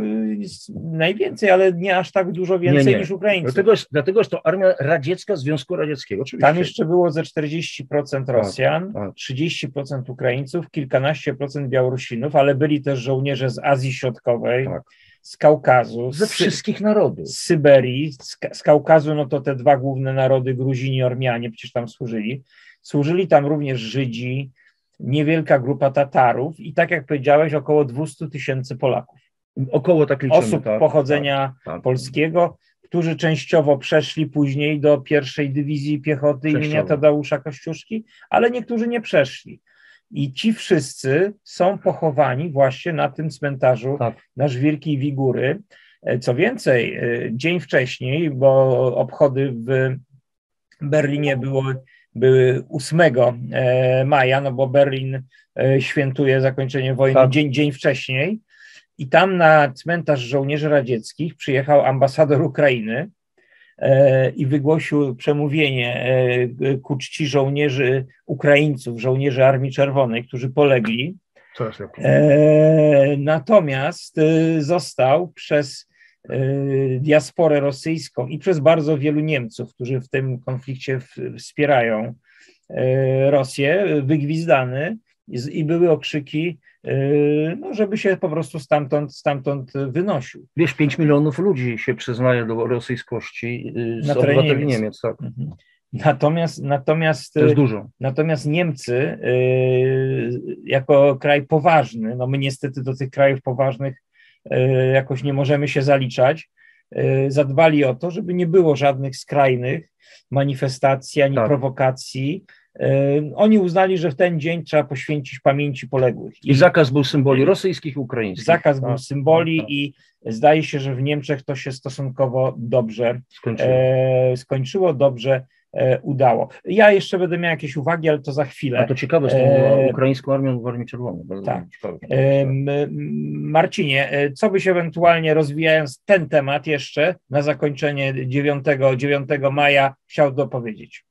Speaker 1: najwięcej, ale nie aż tak dużo więcej
Speaker 3: Nie, nie.
Speaker 1: niż Ukraińców.
Speaker 3: Dlatego jest, dlatego jest to armia radziecka Związku Radzieckiego. Oczywiście.
Speaker 1: Tam jeszcze było ze 40% Rosjan,
Speaker 3: tak.
Speaker 1: 30% Ukraińców, kilkanaście procent Białorusinów, ale byli też żołnierze z Azji Środkowej,
Speaker 3: Tak.
Speaker 1: z Kaukazu,
Speaker 3: ze
Speaker 1: z,
Speaker 3: wszystkich narodów.
Speaker 1: z Syberii, z, z Kaukazu, no to te dwa główne narody, Gruzini i Ormianie, przecież tam służyli. Służyli tam również Żydzi, niewielka grupa Tatarów i tak jak powiedziałeś, około 200 tysięcy Polaków.
Speaker 3: Około tak liczymy.
Speaker 1: Osób
Speaker 3: tak,
Speaker 1: pochodzenia
Speaker 3: tak, tak.
Speaker 1: polskiego. W którzy częściowo przeszli później do pierwszej dywizji piechoty imienia
Speaker 3: Częściowo.
Speaker 1: Tadeusza Kościuszki, ale niektórzy nie przeszli. I ci wszyscy są pochowani właśnie na tym cmentarzu
Speaker 3: Tak.
Speaker 1: na Żwirki i Wigury. E, Co więcej, e, dzień wcześniej, bo obchody w Berlinie były, były 8 e, maja, no bo Berlin e, świętuje zakończenie wojny
Speaker 3: Tak.
Speaker 1: dzień, dzień wcześniej. I tam na cmentarz żołnierzy radzieckich przyjechał ambasador Ukrainy e, i wygłosił przemówienie ku czci żołnierzy Ukraińców, żołnierzy Armii Czerwonej, którzy polegli. Natomiast został przez diasporę rosyjską i przez bardzo wielu Niemców, którzy w tym konflikcie wspierają e, Rosję, wygwizdany i, były okrzyki, e, no, żeby się po prostu stamtąd, stamtąd wynosił.
Speaker 3: Wiesz, 5 milionów ludzi się przyznaje do rosyjskości z
Speaker 1: Na
Speaker 3: obywateli
Speaker 1: Niemiec.
Speaker 3: Niemiec. tak.
Speaker 1: Mhm. Natomiast, natomiast, natomiast Niemcy jako kraj poważny, no my niestety do tych krajów poważnych jakoś nie możemy się zaliczać, y, zadbali o to, żeby nie było żadnych skrajnych manifestacji ani
Speaker 3: Tak.
Speaker 1: prowokacji. Y, Oni uznali, że w ten dzień trzeba poświęcić pamięci poległych.
Speaker 3: I zakaz był symboli rosyjskich i ukraińskich.
Speaker 1: zakaz był
Speaker 3: Tak,
Speaker 1: symboli
Speaker 3: tak, tak.
Speaker 1: i zdaje się, że w Niemczech to się stosunkowo dobrze
Speaker 3: Skończyło.
Speaker 1: e, skończyło, dobrze e, udało. Ja jeszcze będę miał jakieś uwagi, ale to za
Speaker 3: A
Speaker 1: chwilę.
Speaker 3: to ciekawe, z tą
Speaker 1: e,
Speaker 3: ukraińską armią w Armii Czerwonej. Bardzo
Speaker 1: tak.
Speaker 3: ciekawe.
Speaker 1: Em, Marcinie, e, co byś ewentualnie rozwijając ten temat jeszcze na zakończenie 9, 9 maja chciał dopowiedzieć?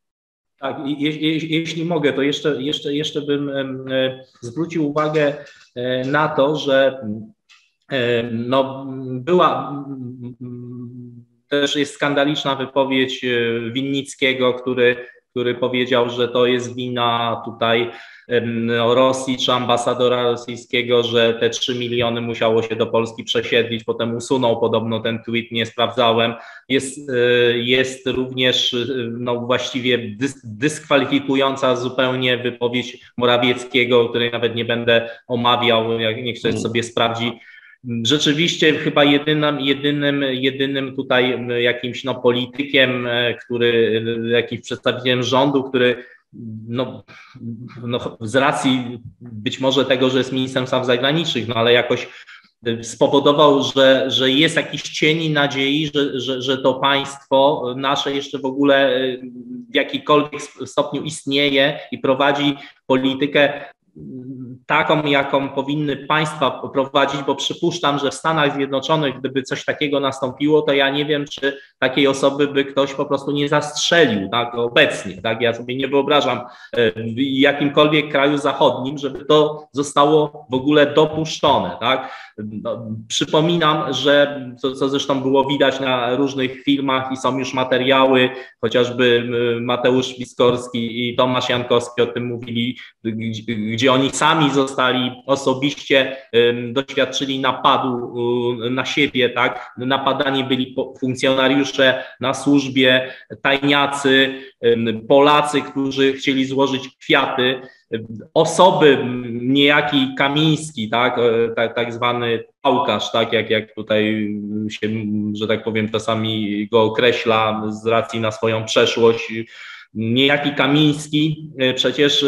Speaker 2: Tak, i je, je, jeśli mogę, to jeszcze, jeszcze, jeszcze bym e, zwrócił uwagę e, na to, że e, no, była też jest skandaliczna wypowiedź e, Winnickiego, który, który powiedział, że to jest wina tutaj no, Rosji czy ambasadora rosyjskiego, że te 3 miliony musiało się do Polski przesiedlić. Potem usunął podobno ten tweet, nie sprawdzałem. Jest, e, jest również e, no, właściwie dys, dyskwalifikująca zupełnie wypowiedź Morawieckiego, której nawet nie będę omawiał, jak niech ktoś sobie sprawdzi. Rzeczywiście chyba jedynym, jedynym, jedynym tutaj jakimś no, politykiem, e, który, jakimś przedstawicielem rządu, który no, no, z racji być może tego, że jest ministrem spraw zagranicznych, no ale jakoś spowodował, że, że jest jakiś cień nadziei, że, że, że to państwo nasze jeszcze w ogóle w jakikolwiek stopniu istnieje i prowadzi politykę taką, jaką powinny państwa prowadzić, bo przypuszczam, że w Stanach Zjednoczonych, gdyby coś takiego nastąpiło, to ja nie wiem, czy takiej osoby by ktoś po prostu nie zastrzelił tak, obecnie. Tak? Ja sobie nie wyobrażam w jakimkolwiek kraju zachodnim, żeby to zostało w ogóle dopuszczone. Tak? No, przypominam, że to, co zresztą było widać na różnych filmach i są już materiały, chociażby Mateusz Wiskorski i Tomasz Jankowski o tym mówili, gdzie, gdzie oni sami zostali osobiście um, doświadczyli napadu um, na siebie, tak? Napadani byli funkcjonariusze na służbie, tajniacy, um, Polacy, którzy chcieli złożyć kwiaty, osoby, niejaki Kamiński, tak, tak, tak zwany pałkarz, tak, jak, jak tutaj się, że tak powiem, czasami go określa z racji na swoją przeszłość, niejaki Kamiński przecież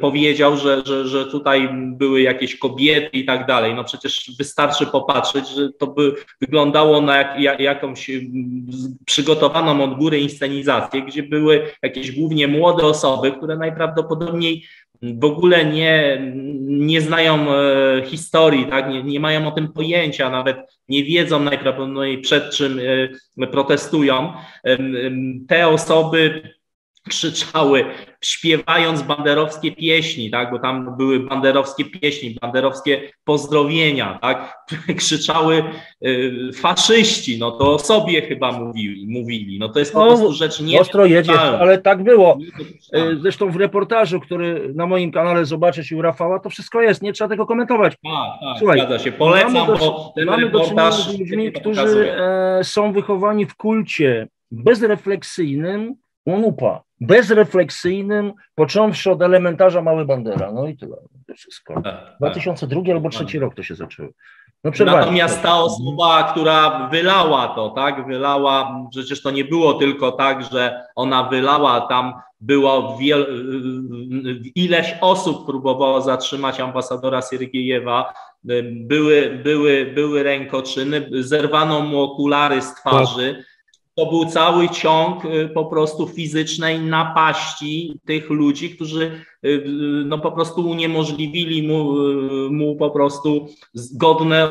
Speaker 2: powiedział, że, że, że tutaj były jakieś kobiety i tak dalej. No przecież wystarczy popatrzeć, że to by wyglądało na jak, jak, jakąś przygotowaną od góry inscenizację, gdzie były jakieś głównie młode osoby, które najprawdopodobniej w ogóle nie, nie znają e, historii, tak? nie, nie mają o tym pojęcia, nawet nie wiedzą najprawdopodobniej przed czym e, protestują. E, te osoby krzyczały, śpiewając banderowskie pieśni, tak, bo tam były banderowskie pieśni, banderowskie pozdrowienia, tak, krzyczały y, faszyści, no to o sobie chyba mówili, mówili. no to jest po
Speaker 3: No,
Speaker 2: prostu rzecz nie...
Speaker 3: Ostro jedzie, ale tak było.
Speaker 2: Tak.
Speaker 3: Zresztą w reportażu, który na moim kanale zobaczysz i u Rafała, to wszystko jest, nie trzeba tego komentować.
Speaker 2: Tak, tak,
Speaker 3: Słuchaj,
Speaker 2: zgadza się, polecam,
Speaker 3: mamy do,
Speaker 2: bo ten
Speaker 3: mamy do czynienia
Speaker 2: reportaż
Speaker 3: z ludźmi, którzy e, są wychowani w kulcie bezrefleksyjnym UNUPA, bezrefleksyjnym, począwszy od elementarza Mały Bandera, no i tyle, to wszystko.
Speaker 2: Tak, tak.
Speaker 3: 2002 albo trzeci rok to się zaczęło.
Speaker 2: No Natomiast ta osoba, która wylała to, tak, wylała, przecież to nie było tylko tak, że ona wylała, tam było wiel, ileś osób próbowało zatrzymać ambasadora Siergiejewa, były, były, były rękoczyny, zerwano mu okulary z twarzy. To był cały ciąg y, po prostu fizycznej napaści tych ludzi, którzy y, y, no po prostu uniemożliwili mu, mu po prostu zgodne,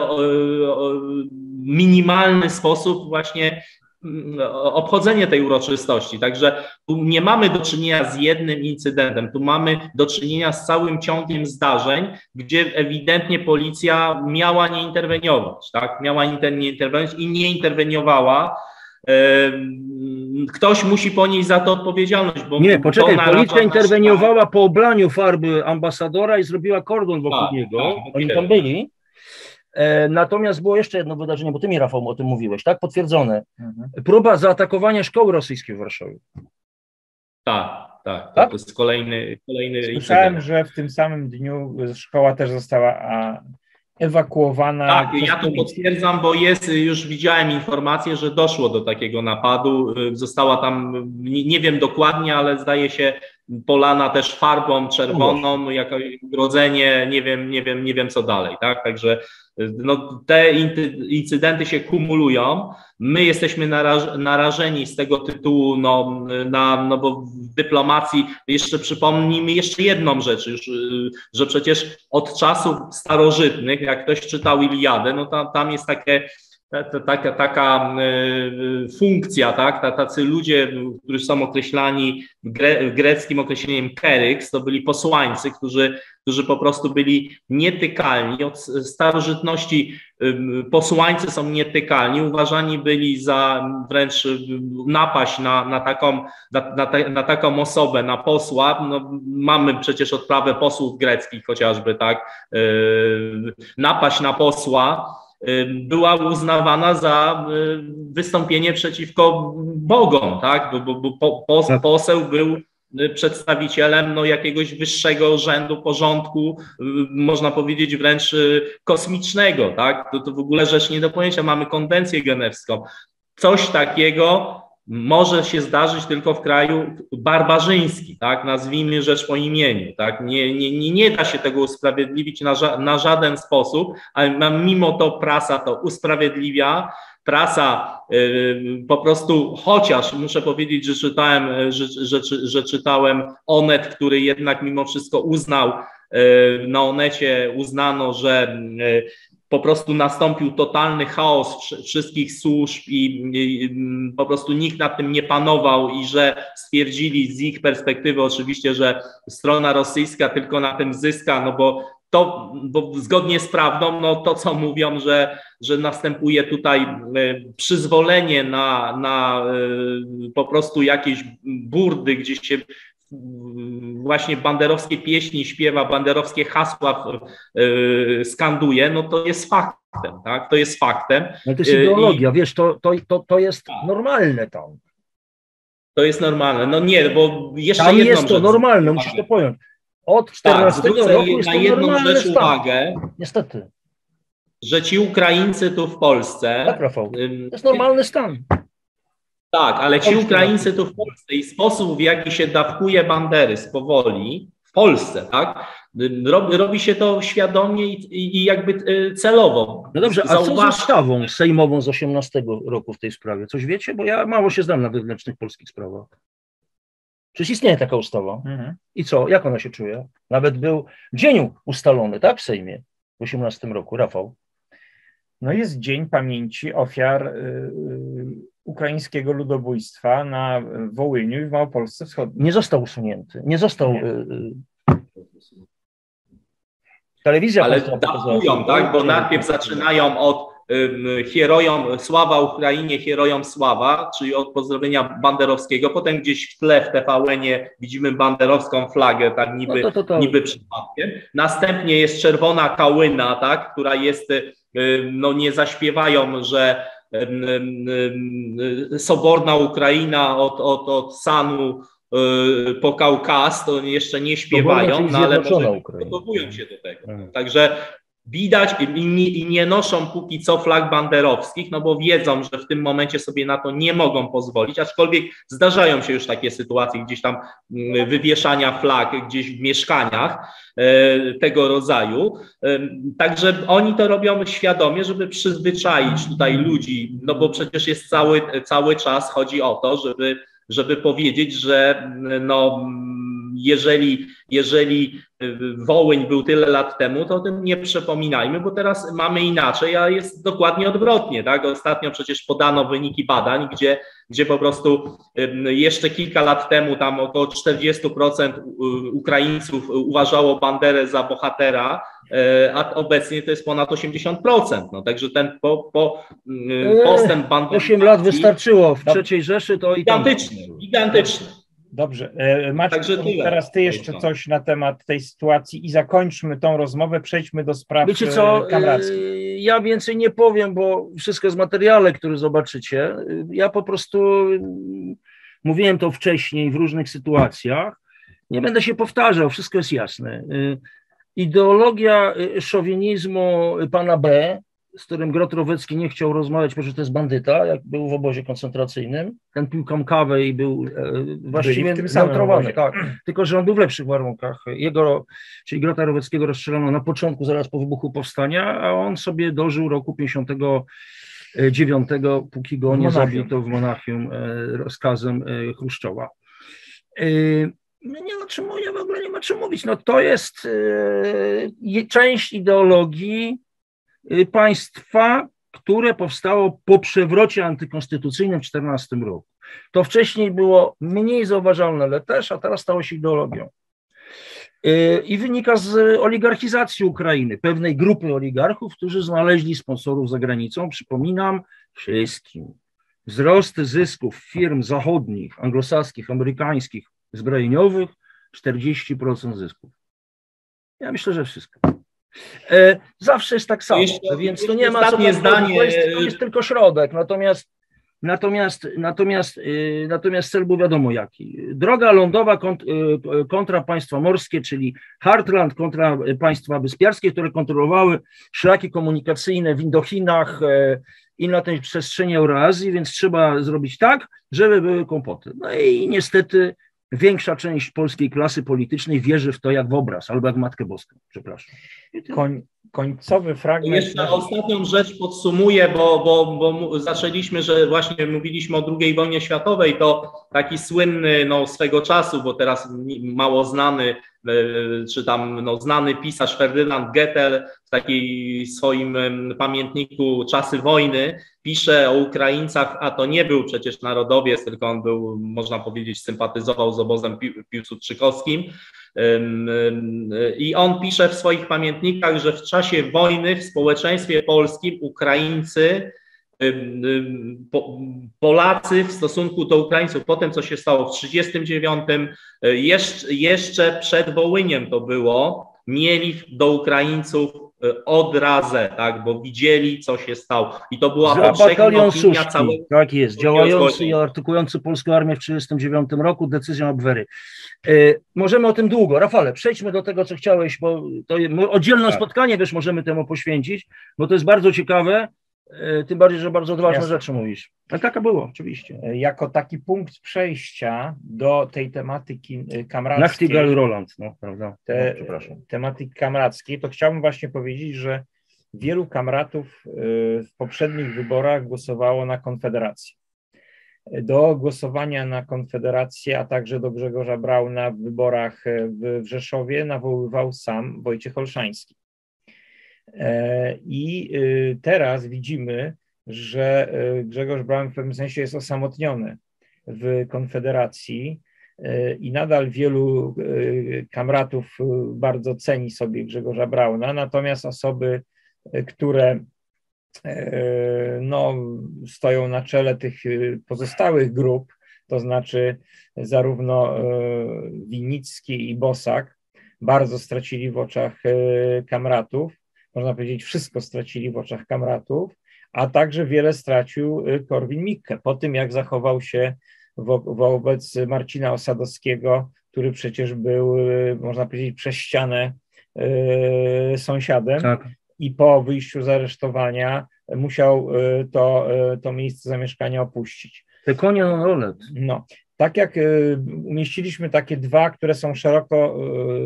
Speaker 2: minimalny sposób właśnie mm, obchodzenie tej uroczystości. Także tu nie mamy do czynienia z jednym incydentem, tu mamy do czynienia z całym ciągiem zdarzeń, gdzie ewidentnie policja miała nie interweniować, tak? Miała nie interweniować i nie interweniowała ktoś musi ponieść za to odpowiedzialność. Bo
Speaker 3: nie, poczekaj, policja interweniowała po oblaniu farby ambasadora i zrobiła kordon wokół tak, niego. Tak, Oni tam byli. E, natomiast było jeszcze jedno wydarzenie, bo ty mi, Rafał, o tym mówiłeś, tak? Potwierdzone. Mhm. Próba zaatakowania szkoły rosyjskiej w Warszawie.
Speaker 2: Tak, tak. tak? To jest kolejny, kolejny
Speaker 1: Słyszałem, incydent. że w tym samym dniu szkoła też została ewakuowana.
Speaker 2: Tak, ja to potwierdzam, bo jest, już widziałem informację, że doszło do takiego napadu. Została tam, nie wiem dokładnie, ale zdaje się polana też farbą czerwoną, jako grodzenie, nie wiem, nie wiem, nie wiem co dalej, tak? Także no, te incydenty się kumulują. My jesteśmy naraż, narażeni z tego tytułu, no, na, no bo w dyplomacji, jeszcze przypomnijmy jeszcze jedną rzecz, już, że przecież od czasów starożytnych, jak ktoś czytał Iliadę, no tam, tam jest takie taka, taka e, funkcja, tak? Tacy ludzie, którzy są określani gre, greckim określeniem keryks, to byli posłańcy, którzy, którzy po prostu byli nietykalni. Od starożytności posłańcy są nietykalni, uważani byli za wręcz napaść na, na, taką, na, na, na taką osobę, na posła. No, mamy przecież odprawę posłów greckich chociażby, tak? E, napaść na posła była uznawana za wystąpienie przeciwko Bogom, tak? bo, bo, bo tak. poseł był przedstawicielem no, jakiegoś wyższego rzędu porządku, można powiedzieć wręcz kosmicznego, tak? To, to w ogóle rzecz nie do pojęcia. Mamy konwencję genewską. Coś takiego może się zdarzyć tylko w kraju barbarzyńskim, tak? nazwijmy rzecz po imieniu. Tak? Nie, nie, nie, da się tego usprawiedliwić na, ża na żaden sposób, ale mimo to prasa to usprawiedliwia. Prasa yy, po prostu, chociaż muszę powiedzieć, że czytałem, że, że, że czytałem Onet, który jednak mimo wszystko uznał, yy, na Onecie uznano, że yy, po prostu nastąpił totalny chaos wszystkich służb i, po prostu nikt nad tym nie panował i że stwierdzili z ich perspektywy oczywiście, że strona rosyjska tylko na tym zyska, no bo to, bo zgodnie z prawdą, no to co mówią, że, że następuje tutaj e, przyzwolenie na, na e, po prostu jakieś burdy, gdzieś się właśnie banderowskie pieśni śpiewa, banderowskie hasła yy, skanduje, no to jest faktem, tak? To jest faktem.
Speaker 3: No to jest ideologia, I... wiesz, to, to, to, to jest tak. normalne tam.
Speaker 2: To jest normalne. No nie, bo jeszcze
Speaker 3: tam jest to normalne, musisz to pojąć. Od 14 tak, roku jest
Speaker 2: na jedną rzecz stan. uwagę.
Speaker 3: Niestety.
Speaker 2: Że ci Ukraińcy tu w Polsce.
Speaker 3: Tak, Rafał. To jest normalny stan.
Speaker 2: Tak, ale ci Ukraińcy tu w Polsce i sposób, w jaki się dawkuje bandery z powoli w Polsce, tak? Robi, robi się to świadomie i, i jakby e, celowo.
Speaker 3: No dobrze, a Zauważ... co z ustawą sejmową z 18 roku w tej sprawie? Coś wiecie? Bo ja mało się znam na wewnętrznych polskich sprawach. Przecież istnieje taka ustawa. Mhm. I co? Jak ona się czuje? Nawet był dzień ustalony, tak, w Sejmie w 18 roku. Rafał.
Speaker 1: No jest Dzień Pamięci Ofiar yy, ukraińskiego ludobójstwa na Wołyniu i w Małopolsce Wschodniej.
Speaker 3: Nie został usunięty. Nie został. Nie. Y, y, telewizja.
Speaker 2: Ale datują, tak? Bo najpierw zaczynają od herojom, sława Ukrainie, herojom sława, czyli od pozdrowienia banderowskiego. Potem gdzieś w tle w TVN-ie widzimy banderowską flagę, tak niby, no to, to, to. niby przypadkiem. Następnie jest czerwona kałyna, tak, która jest, no nie zaśpiewają, że soborna Ukraina od, od, od Sanu e, po Kaukaz, to jeszcze nie śpiewają, no ale przygotowują się do tego. Mhm. Także widać i nie, i nie, noszą póki co flag banderowskich, no bo wiedzą, że w tym momencie sobie na to nie mogą pozwolić, aczkolwiek zdarzają się już takie sytuacje gdzieś tam mm, wywieszania flag gdzieś w mieszkaniach e, tego rodzaju. E, także oni to robią świadomie, żeby przyzwyczaić tutaj ludzi, no bo przecież jest cały, cały czas chodzi o to, żeby żeby powiedzieć, że no, jeżeli, jeżeli Wołyń był tyle lat temu, to o tym nie przypominajmy, bo teraz mamy inaczej, a jest dokładnie odwrotnie. Tak? Ostatnio przecież podano wyniki badań, gdzie, gdzie po prostu jeszcze kilka lat temu tam około 40% Ukraińców uważało Banderę za bohatera, e, a obecnie to jest ponad 80%. No, także ten po, po, postęp
Speaker 3: Bandery... 8 lat wystarczyło w III Rzeszy, to.
Speaker 2: Gigantyczny, gigantyczny.
Speaker 1: Dobrze. E, Maciek, teraz ty jeszcze coś na temat tej sytuacji i zakończmy tą rozmowę, przejdźmy do spraw
Speaker 3: Wiecie co, e, e, ja więcej nie powiem, bo wszystko jest w materiale, który zobaczycie. Ja po prostu mówiłem to wcześniej w różnych sytuacjach. Nie będę się powtarzał, wszystko jest jasne. Ideologia szowinizmu pana B z którym Grot Rowecki nie chciał rozmawiać, bo że to jest bandyta, jak był w obozie koncentracyjnym. Ten pił kawę i był e, właściwie neutrowany. Tak. Tylko, że on był w lepszych warunkach. Jego, czyli Grota Roweckiego rozstrzelono na początku, zaraz po wybuchu powstania, a on sobie dożył roku 59, póki go nie zabito w Monachium e, rozkazem e, Chruszczowa. No nie ja w ogóle nie ma czym mówić. No to jest część ideologii państwa, które powstało po przewrocie antykonstytucyjnym w 14 roku. To wcześniej było mniej zauważalne, ale też, a teraz stało się ideologią. Y, I wynika z oligarchizacji Ukrainy, pewnej grupy oligarchów, którzy znaleźli sponsorów za granicą. Przypominam wszystkim. Wzrost zysków firm zachodnich, anglosaskich, amerykańskich, zbrojeniowych 40% zysków. Ja myślę, że wszystko. E, zawsze jest tak samo, jeszcze, więc to nie ma co tam, zdanie. To jest, to jest tylko środek, natomiast Natomiast, natomiast, y, natomiast cel był wiadomo jaki. Droga lądowa y, kontra państwa morskie, czyli Heartland kontra państwa wyspiarskie, które kontrolowały szlaki komunikacyjne w Indochinach e, i na tej przestrzeni Eurazji, więc trzeba zrobić tak, żeby były kłopoty. No i niestety większa część polskiej klasy politycznej wierzy w to jak w obraz, albo jak Matkę Boską, przepraszam.
Speaker 1: Koń, końcowy fragment.
Speaker 2: Jeszcze ostatnią rzecz podsumuję, bo, bo, bo zaczęliśmy, że właśnie mówiliśmy o II wojnie światowej, to taki słynny no, swego czasu, bo teraz mało znany, czy tam no, znany pisarz Ferdynand Goethe w takiej swoim pamiętniku Czasy wojny pisze o Ukraińcach, a to nie był przecież narodowiec, tylko on był, można powiedzieć, sympatyzował z obozem piłsudczykowskim, i on pisze w swoich pamiętnikach, że w czasie wojny w społeczeństwie polskim Ukraińcy, Polacy w stosunku do Ukraińców, po tym co się stało w 1939, e, jeszcze, przed Wołyniem to było, mieli do Ukraińców e, odrazę, tak, bo widzieli, co się stało. I to była
Speaker 3: powszechna opinia całego... Tak jest, działający i artykujący polską armię w 1939 roku decyzją Abwery. E, możemy o tym długo. Rafale, przejdźmy do tego, co chciałeś, bo to oddzielne tak. spotkanie też możemy temu poświęcić, bo to jest bardzo ciekawe, tym bardziej, że bardzo ważne Jasne. rzeczy mówisz. Ale taka było, oczywiście.
Speaker 1: E, jako taki punkt przejścia do tej tematyki kamrackiej.
Speaker 3: Nachtigal Roland, no, prawda?
Speaker 1: Te, no, przepraszam. Tematyki kamrackiej, to chciałbym właśnie powiedzieć, że wielu kamratów w poprzednich wyborach głosowało na Konfederację do głosowania na Konfederację, a także do Grzegorza Brauna w wyborach w Rzeszowie nawoływał sam Wojciech Olszański. E, I y, teraz widzimy, że y, Grzegorz Braun w pewnym sensie jest osamotniony w Konfederacji y, i nadal wielu kamratów bardzo ceni sobie Grzegorza Brauna, natomiast osoby, które no, stoją na czele tych pozostałych grup, to znaczy zarówno Winicki i Bosak, bardzo stracili w oczach kamratów, można powiedzieć, wszystko stracili w oczach kamratów, a także wiele stracił Korwin-Mikke po tym, jak zachował się wo wobec Marcina Osadowskiego, który przecież był, można powiedzieć, przez ścianę sąsiadem. Tak. i po wyjściu z aresztowania musiał to, to miejsce zamieszkania opuścić.
Speaker 3: Te konie na rolet.
Speaker 1: No, tak jak umieściliśmy takie dwa, które są szeroko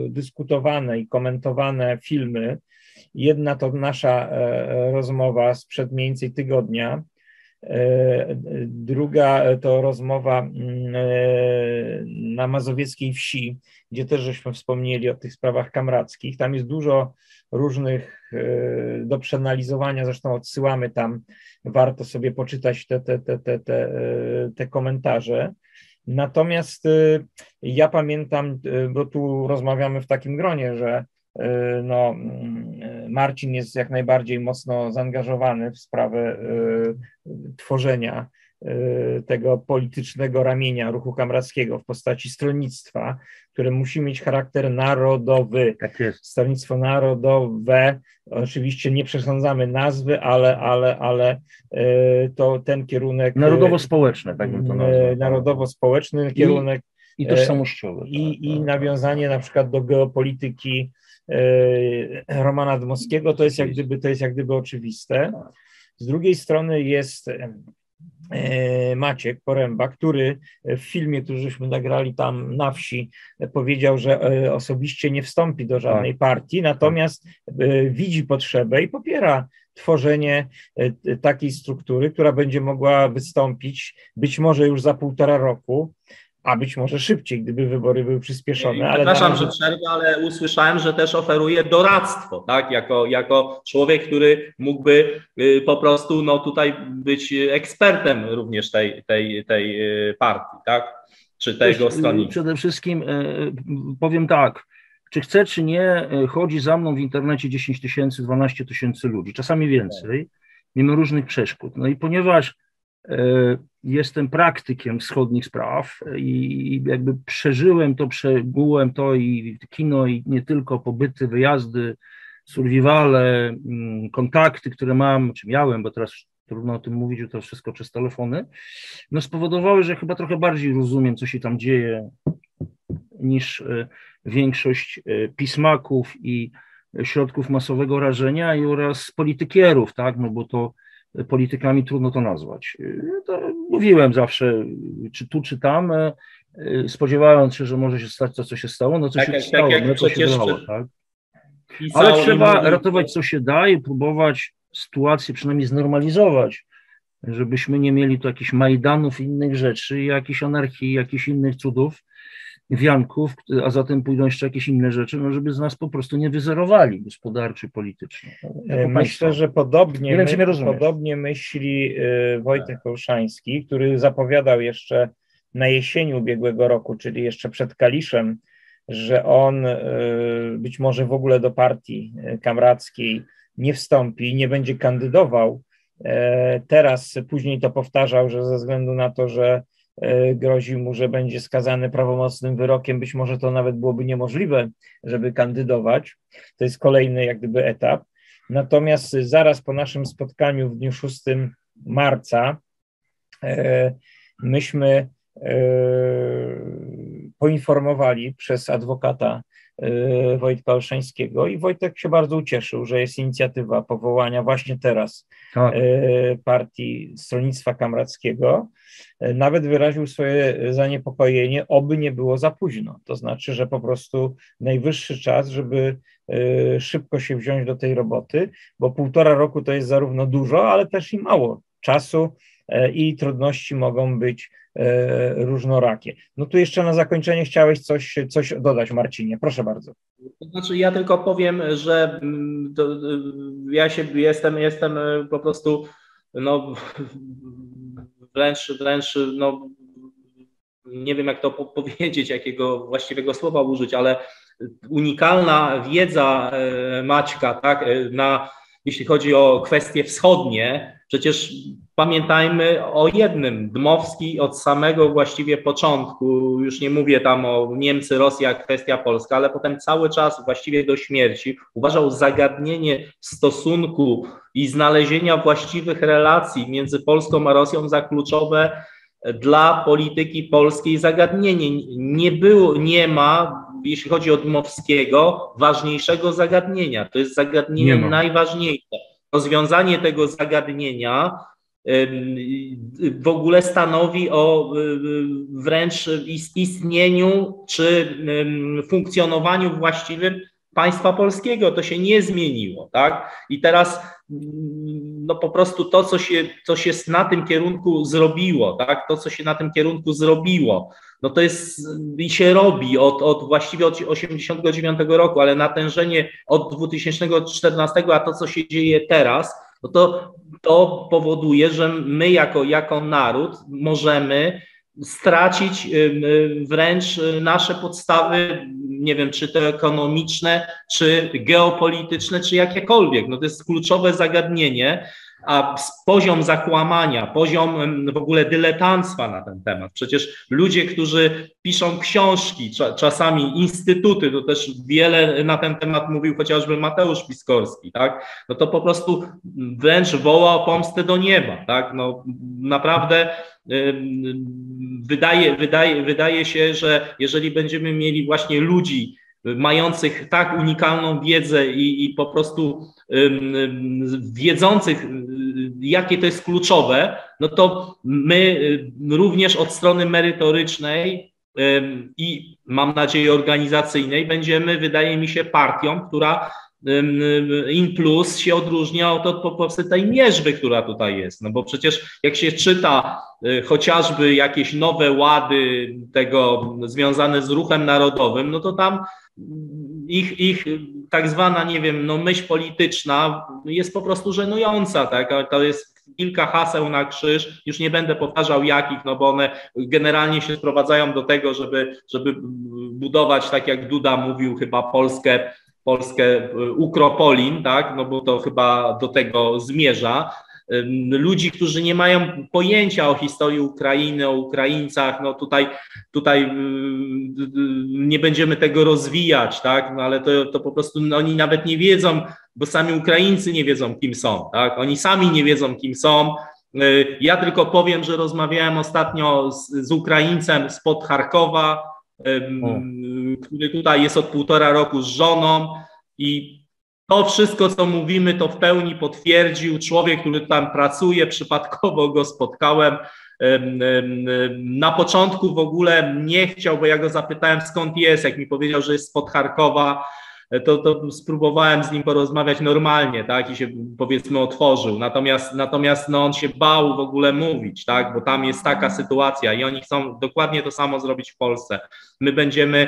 Speaker 1: dyskutowane i komentowane filmy, jedna to nasza rozmowa sprzed mniej więcej tygodnia, E, druga to rozmowa mm, e, na mazowieckiej wsi, gdzie też żeśmy wspomnieli o tych sprawach kamrackich. Tam jest dużo różnych e, do przeanalizowania, zresztą odsyłamy tam, warto sobie poczytać te, te, te, te, te, te komentarze. Natomiast ja pamiętam, bo tu rozmawiamy w takim gronie, że no, y, Marcin jest jak najbardziej mocno zaangażowany w sprawę y, tworzenia tego politycznego ramienia ruchu kamrackiego w postaci stronnictwa, które musi mieć charakter narodowy.
Speaker 3: Tak jest.
Speaker 1: Stronnictwo narodowe, oczywiście nie przesądzamy nazwy, ale, ale, ale to ten kierunek.
Speaker 3: Narodowo-społeczny, tak bym to nazwał.
Speaker 1: Narodowo-społeczny kierunek.
Speaker 3: I, i tożsamościowy.
Speaker 1: I, tak, i tak. nawiązanie na przykład do geopolityki Romana Dmowskiego, to jest jak gdyby, to jest jak gdyby oczywiste. Z drugiej strony jest e, Maciek Poręba, który w filmie, który żeśmy nagrali tam na wsi, powiedział, że e, osobiście nie wstąpi do żadnej tak. partii, natomiast widzi potrzebę i popiera tworzenie takiej struktury, która będzie mogła wystąpić być może już za półtora roku a być może szybciej, gdyby wybory były przyspieszone.
Speaker 2: Ale Przepraszam, że przerwę, ale usłyszałem, że też oferuje doradztwo, tak? Jako, jako człowiek, który mógłby y, po prostu no, tutaj być ekspertem również tej, tej, tej y, partii, tak? Czy tego stronnictwa.
Speaker 3: Przede wszystkim powiem tak, czy chce, czy nie, chodzi za mną w internecie 10 tysięcy, 12 tysięcy ludzi, czasami więcej, mimo różnych przeszkód. No i ponieważ jestem praktykiem wschodnich spraw i jakby przeżyłem to, przebyłem to i kino i nie tylko pobyty, wyjazdy, survivale, mm, kontakty, które mam, czy miałem, bo teraz trudno o tym mówić, że to wszystko przez telefony, no spowodowały, że chyba trochę bardziej rozumiem, co się tam dzieje, niż e, większość e, pismaków i środków masowego rażenia i oraz politykierów, tak, no bo to politykami, trudno to nazwać. To mówiłem zawsze, czy tu, czy tam, e, spodziewając się, że może się stać to, co się stało, no co tak, się tak, stało, tak, no to się dało, tak? Ale trzeba ratować, co się da i próbować sytuację przynajmniej znormalizować, żebyśmy nie mieli tu jakichś majdanów i innych rzeczy, jakiejś anarchii, jakichś innych cudów, wianków, a zatem pójdą jeszcze jakieś inne rzeczy, no żeby z nas po prostu nie wyzerowali gospodarczy, politycznie.
Speaker 1: Myślę, państwa. że podobnie, my, podobnie myśli y, Wojtek Olszański, który zapowiadał jeszcze na jesieni ubiegłego roku, czyli jeszcze przed Kaliszem, że on y, być może w ogóle do partii kamrackiej nie wstąpi, nie będzie kandydował. E, teraz później to powtarzał, że ze względu na to, że E, grozi mu, że będzie skazany prawomocnym wyrokiem, być może to nawet byłoby niemożliwe, żeby kandydować. To jest kolejny jak gdyby etap. Natomiast zaraz po naszym spotkaniu w dniu 6 marca e, myśmy e, poinformowali przez adwokata Wojtka Olszańskiego i Wojtek się bardzo ucieszył, że jest inicjatywa powołania właśnie teraz tak. partii Stronnictwa Kamrackiego E, nawet wyraził swoje zaniepokojenie, oby nie było za późno. To znaczy, że po prostu najwyższy czas, żeby szybko się wziąć do tej roboty, bo półtora roku to jest zarówno dużo, ale też i mało czasu i trudności mogą być różnorakie. No tu jeszcze na zakończenie chciałeś coś, coś dodać, Marcinie. Proszę bardzo.
Speaker 2: Znaczy, ja tylko powiem, że mm, to, ja się jestem, jestem po prostu no, wręcz, wręcz no, nie wiem jak to powiedzieć, jakiego właściwego słowa użyć, ale unikalna wiedza e, Maćka, tak, e, na, jeśli chodzi o kwestie wschodnie, przecież pamiętajmy o jednym, Dmowski od samego właściwie początku, już nie mówię tam o Niemcy, Rosja, kwestia Polska, ale potem cały czas właściwie do śmierci uważał zagadnienie stosunku i znalezienia właściwych relacji między Polską a Rosją za kluczowe dla polityki polskiej zagadnienie. Nie było, nie ma jeśli chodzi o Dmowskiego, ważniejszego zagadnienia. To jest zagadnienie najważniejsze. Rozwiązanie tego zagadnienia w ogóle stanowi o wręcz istnieniu czy funkcjonowaniu właściwym państwa polskiego. To się nie zmieniło, tak? I teraz no po prostu to, co się, co się na tym kierunku zrobiło, tak? To, co się na tym kierunku zrobiło, no to jest i się robi od, od właściwie od 89 roku, ale natężenie od 2014, a to, co się dzieje teraz, no to, to powoduje, że my jako, jako naród możemy stracić wręcz nasze podstawy, nie wiem, czy to ekonomiczne, czy geopolityczne, czy jakiekolwiek. No to jest kluczowe zagadnienie, a poziom zakłamania, poziom w ogóle dyletanctwa na ten temat. Przecież ludzie, którzy piszą książki, czasami instytuty, to też wiele na ten temat mówił chociażby Mateusz Piskorski, tak? No to po prostu wręcz woła o pomstę do nieba, tak? No naprawdę wydaje, wydaje, wydaje się, że jeżeli będziemy mieli właśnie ludzi, mających tak unikalną wiedzę i, i po prostu wiedzących, jakie to jest kluczowe, no to my również od strony merytorycznej i mam nadzieję organizacyjnej będziemy, wydaje mi się, partią, która in plus się odróżnia od, od po prostu tej mierzwy, która tutaj jest. No bo przecież jak się czyta y, chociażby jakieś nowe łady tego związane z ruchem narodowym, no to tam ich, ich tak zwana, nie wiem, no myśl polityczna jest po prostu żenująca, tak? To jest kilka haseł na krzyż, już nie będę powtarzał jakich, no bo one generalnie się sprowadzają do tego, żeby, żeby budować, tak jak Duda mówił, chyba Polskę Polskę y, Ukropolin, tak, no bo to chyba do tego zmierza. Ludzi, którzy nie mają pojęcia o historii Ukrainy, o Ukraińcach, no tutaj, tutaj y, y, nie będziemy tego rozwijać, tak, no ale to, to po prostu no oni nawet nie wiedzą, bo sami Ukraińcy nie wiedzą, kim są, tak, oni sami nie wiedzą, kim są. Ja tylko powiem, że rozmawiałem ostatnio z, z Ukraińcem spod Charkowa, który tutaj jest od półtora roku z żoną i to wszystko, co mówimy, to w pełni potwierdził człowiek, który tam pracuje, przypadkowo go spotkałem. Na początku w ogóle nie chciał, bo ja go zapytałem skąd jest, jak mi powiedział, że jest spod Charkowa, to, to spróbowałem z nim porozmawiać normalnie, tak, i się powiedzmy otworzył. Natomiast, natomiast no, on się bał w ogóle mówić, tak, bo tam jest taka sytuacja i oni chcą dokładnie to samo zrobić w Polsce. My będziemy,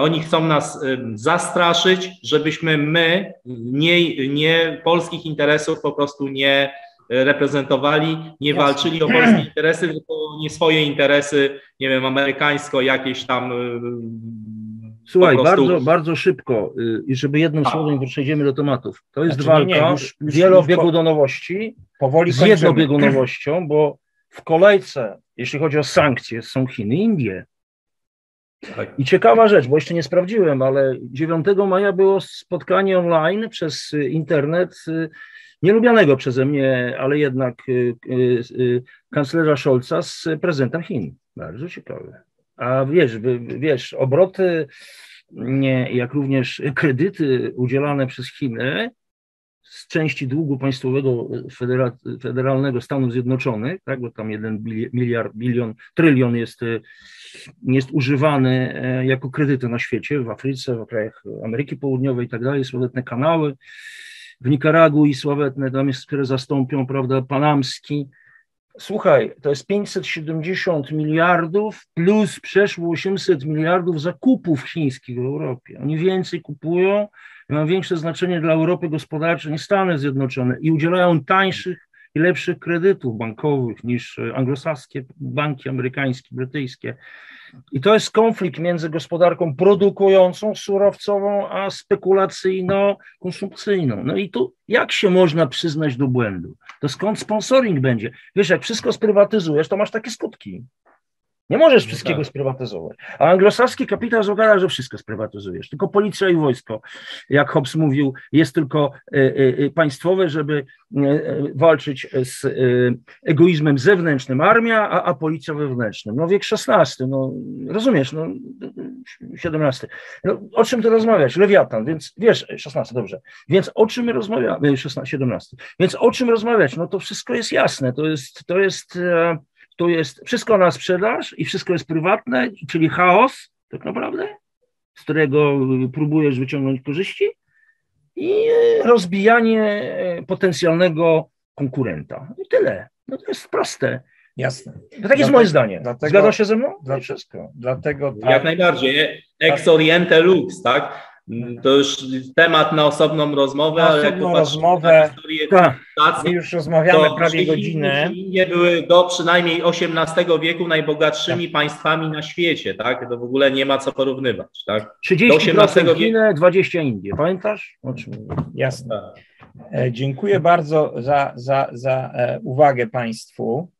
Speaker 2: oni chcą nas zastraszyć, żebyśmy my nie, nie polskich interesów po prostu nie reprezentowali, nie Jasne. walczyli o polskie interesy, tylko nie swoje interesy, nie wiem, amerykańsko, jakieś tam
Speaker 3: Słuchaj, prostu... bardzo, bardzo szybko y, i żeby jednym A. słowem przejdziemy do tematów. To jest znaczy, walka nie, nie, już, już, wielobiegunowości powoli z jednobiegunowością, bo w kolejce, jeśli chodzi o sankcje, są Chiny i Indie. Tak. I ciekawa rzecz, bo jeszcze nie sprawdziłem, ale 9 maja było spotkanie online przez internet y, nielubianego przeze mnie, ale jednak y, kanclerza Scholza z prezydentem Chin. Bardzo ciekawe. A wiesz, wiesz, obroty, jak również kredyty udzielane przez Chiny z części długu państwowego federalnego Stanów Zjednoczonych, tak, bo tam jeden miliard, bilion, trylion jest, jest używany e, jako kredyty na świecie, w Afryce, w krajach Ameryki Południowej i tak dalej, sławetne kanały, w Nikaragui sławetne, tam jest, które zastąpią, prawda, panamski, Słuchaj, to jest 570 miliardów plus przeszło 800 miliardów zakupów chińskich w Europie. Oni więcej kupują, mają większe znaczenie dla Europy gospodarczej niż Stany Zjednoczone i udzielają tańszych lepszych kredytów bankowych niż anglosaskie banki amerykańskie, brytyjskie. I to jest konflikt między gospodarką produkującą, surowcową, a spekulacyjno-konsumpcyjną. No i tu jak się można przyznać do błędu? To skąd sponsoring będzie? Wiesz, jak wszystko sprywatyzujesz, to masz takie skutki. Nie możesz no wszystkiego tak. sprywatyzować. A anglosaski kapitał zakłada, że wszystko sprywatyzujesz. Tylko policja i wojsko, jak Hobbes mówił, jest tylko y, y, państwowe, żeby y, walczyć z egoizmem zewnętrznym, armia, a, a policja wewnętrznym. No wiek XVI, no rozumiesz, no XVII. No, o czym tu rozmawiać? Lewiatan, więc wiesz, XVI, dobrze. Więc o czym my rozmawiamy? XVI, XVII. Więc o czym rozmawiać? No to wszystko jest jasne. To jest, to jest e, tu jest wszystko na sprzedaż i wszystko jest prywatne, czyli chaos, tak naprawdę, z którego próbujesz wyciągnąć korzyści i rozbijanie e, potencjalnego konkurenta. I tyle. No to jest proste.
Speaker 1: Jasne.
Speaker 3: To tak jest moje zdanie. Dlatego, Zgadza się ze mną? Dla,
Speaker 1: wszystko. Dlatego
Speaker 2: tak. Jak najbardziej. Ex oriente lux, tak? Mm, to już temat na osobną rozmowę.
Speaker 1: Na osobną rozmowę. Tak. My już rozmawiamy prawie godzinę.
Speaker 2: Nie były do przynajmniej XVIII wieku najbogatszymi tak. państwami na świecie, tak? To w ogóle nie ma co porównywać, tak?
Speaker 3: 30 do XVIII Chinę, 20 Indie. Pamiętasz?
Speaker 1: Jasne. Tak. E, dziękuję bardzo za, za, za e, uwagę Państwu.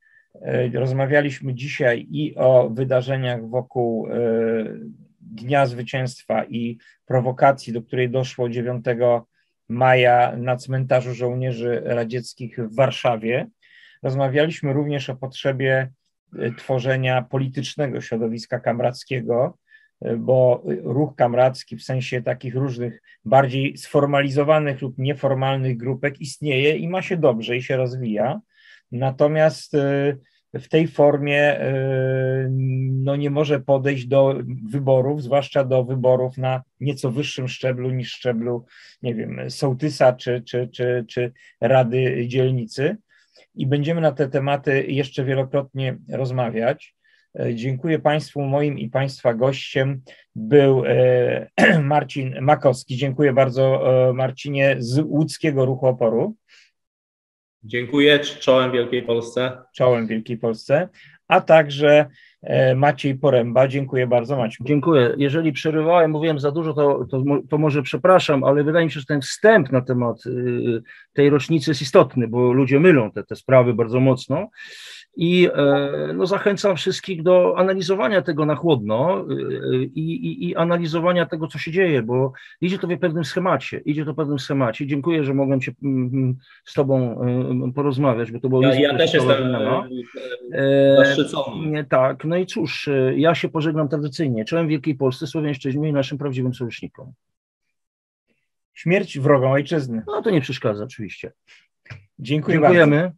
Speaker 1: E, rozmawialiśmy dzisiaj i o wydarzeniach wokół Dnia Zwycięstwa i prowokacji, do której doszło 9 maja na cmentarzu żołnierzy radzieckich w Warszawie. Rozmawialiśmy również o potrzebie e, tworzenia politycznego środowiska kamrackiego, e, bo ruch kamracki w sensie takich różnych bardziej sformalizowanych lub nieformalnych grupek istnieje i ma się dobrze i się rozwija. Natomiast e, w tej formie y, no, nie może podejść do wyborów, zwłaszcza do wyborów na nieco wyższym szczeblu niż szczeblu, nie wiem, sołtysa czy, czy, czy, czy Rady Dzielnicy. I będziemy na te tematy jeszcze wielokrotnie rozmawiać. Y, dziękuję Państwu. Moim i Państwa gościem był y, Marcin Makowski. Dziękuję bardzo, Marcinie, z łódzkiego ruchu oporu.
Speaker 2: Dziękuję. Czołem Wielkiej Polsce.
Speaker 1: Czołem Wielkiej Polsce. A także Maciej Poręba. Dziękuję bardzo, Maciej.
Speaker 3: Dziękuję. Jeżeli przerywałem, mówiłem za dużo, to, to, to, może przepraszam, ale wydaje mi się, że ten wstęp na temat y, tej rocznicy jest istotny, bo ludzie mylą te, te sprawy bardzo mocno. I e, no, zachęcam wszystkich do analizowania tego na chłodno e, i, i, i, analizowania tego, co się dzieje, bo idzie to w pewnym schemacie. Idzie to w pewnym schemacie. Dziękuję, że mogłem się mm, mm, z Tobą e, porozmawiać, bo to było.
Speaker 2: Ja, ja też jestem
Speaker 3: zaszczycony. Tak, no i cóż, ja się pożegnam tradycyjnie. Czołem Wielkiej Polsce, Słowiańszczyźnie i naszym prawdziwym sojusznikom.
Speaker 1: Śmierć wrogą ojczyzny.
Speaker 3: No to nie przeszkadza, oczywiście.
Speaker 1: Dziękuję
Speaker 3: Dziękujemy.
Speaker 1: Bardzo.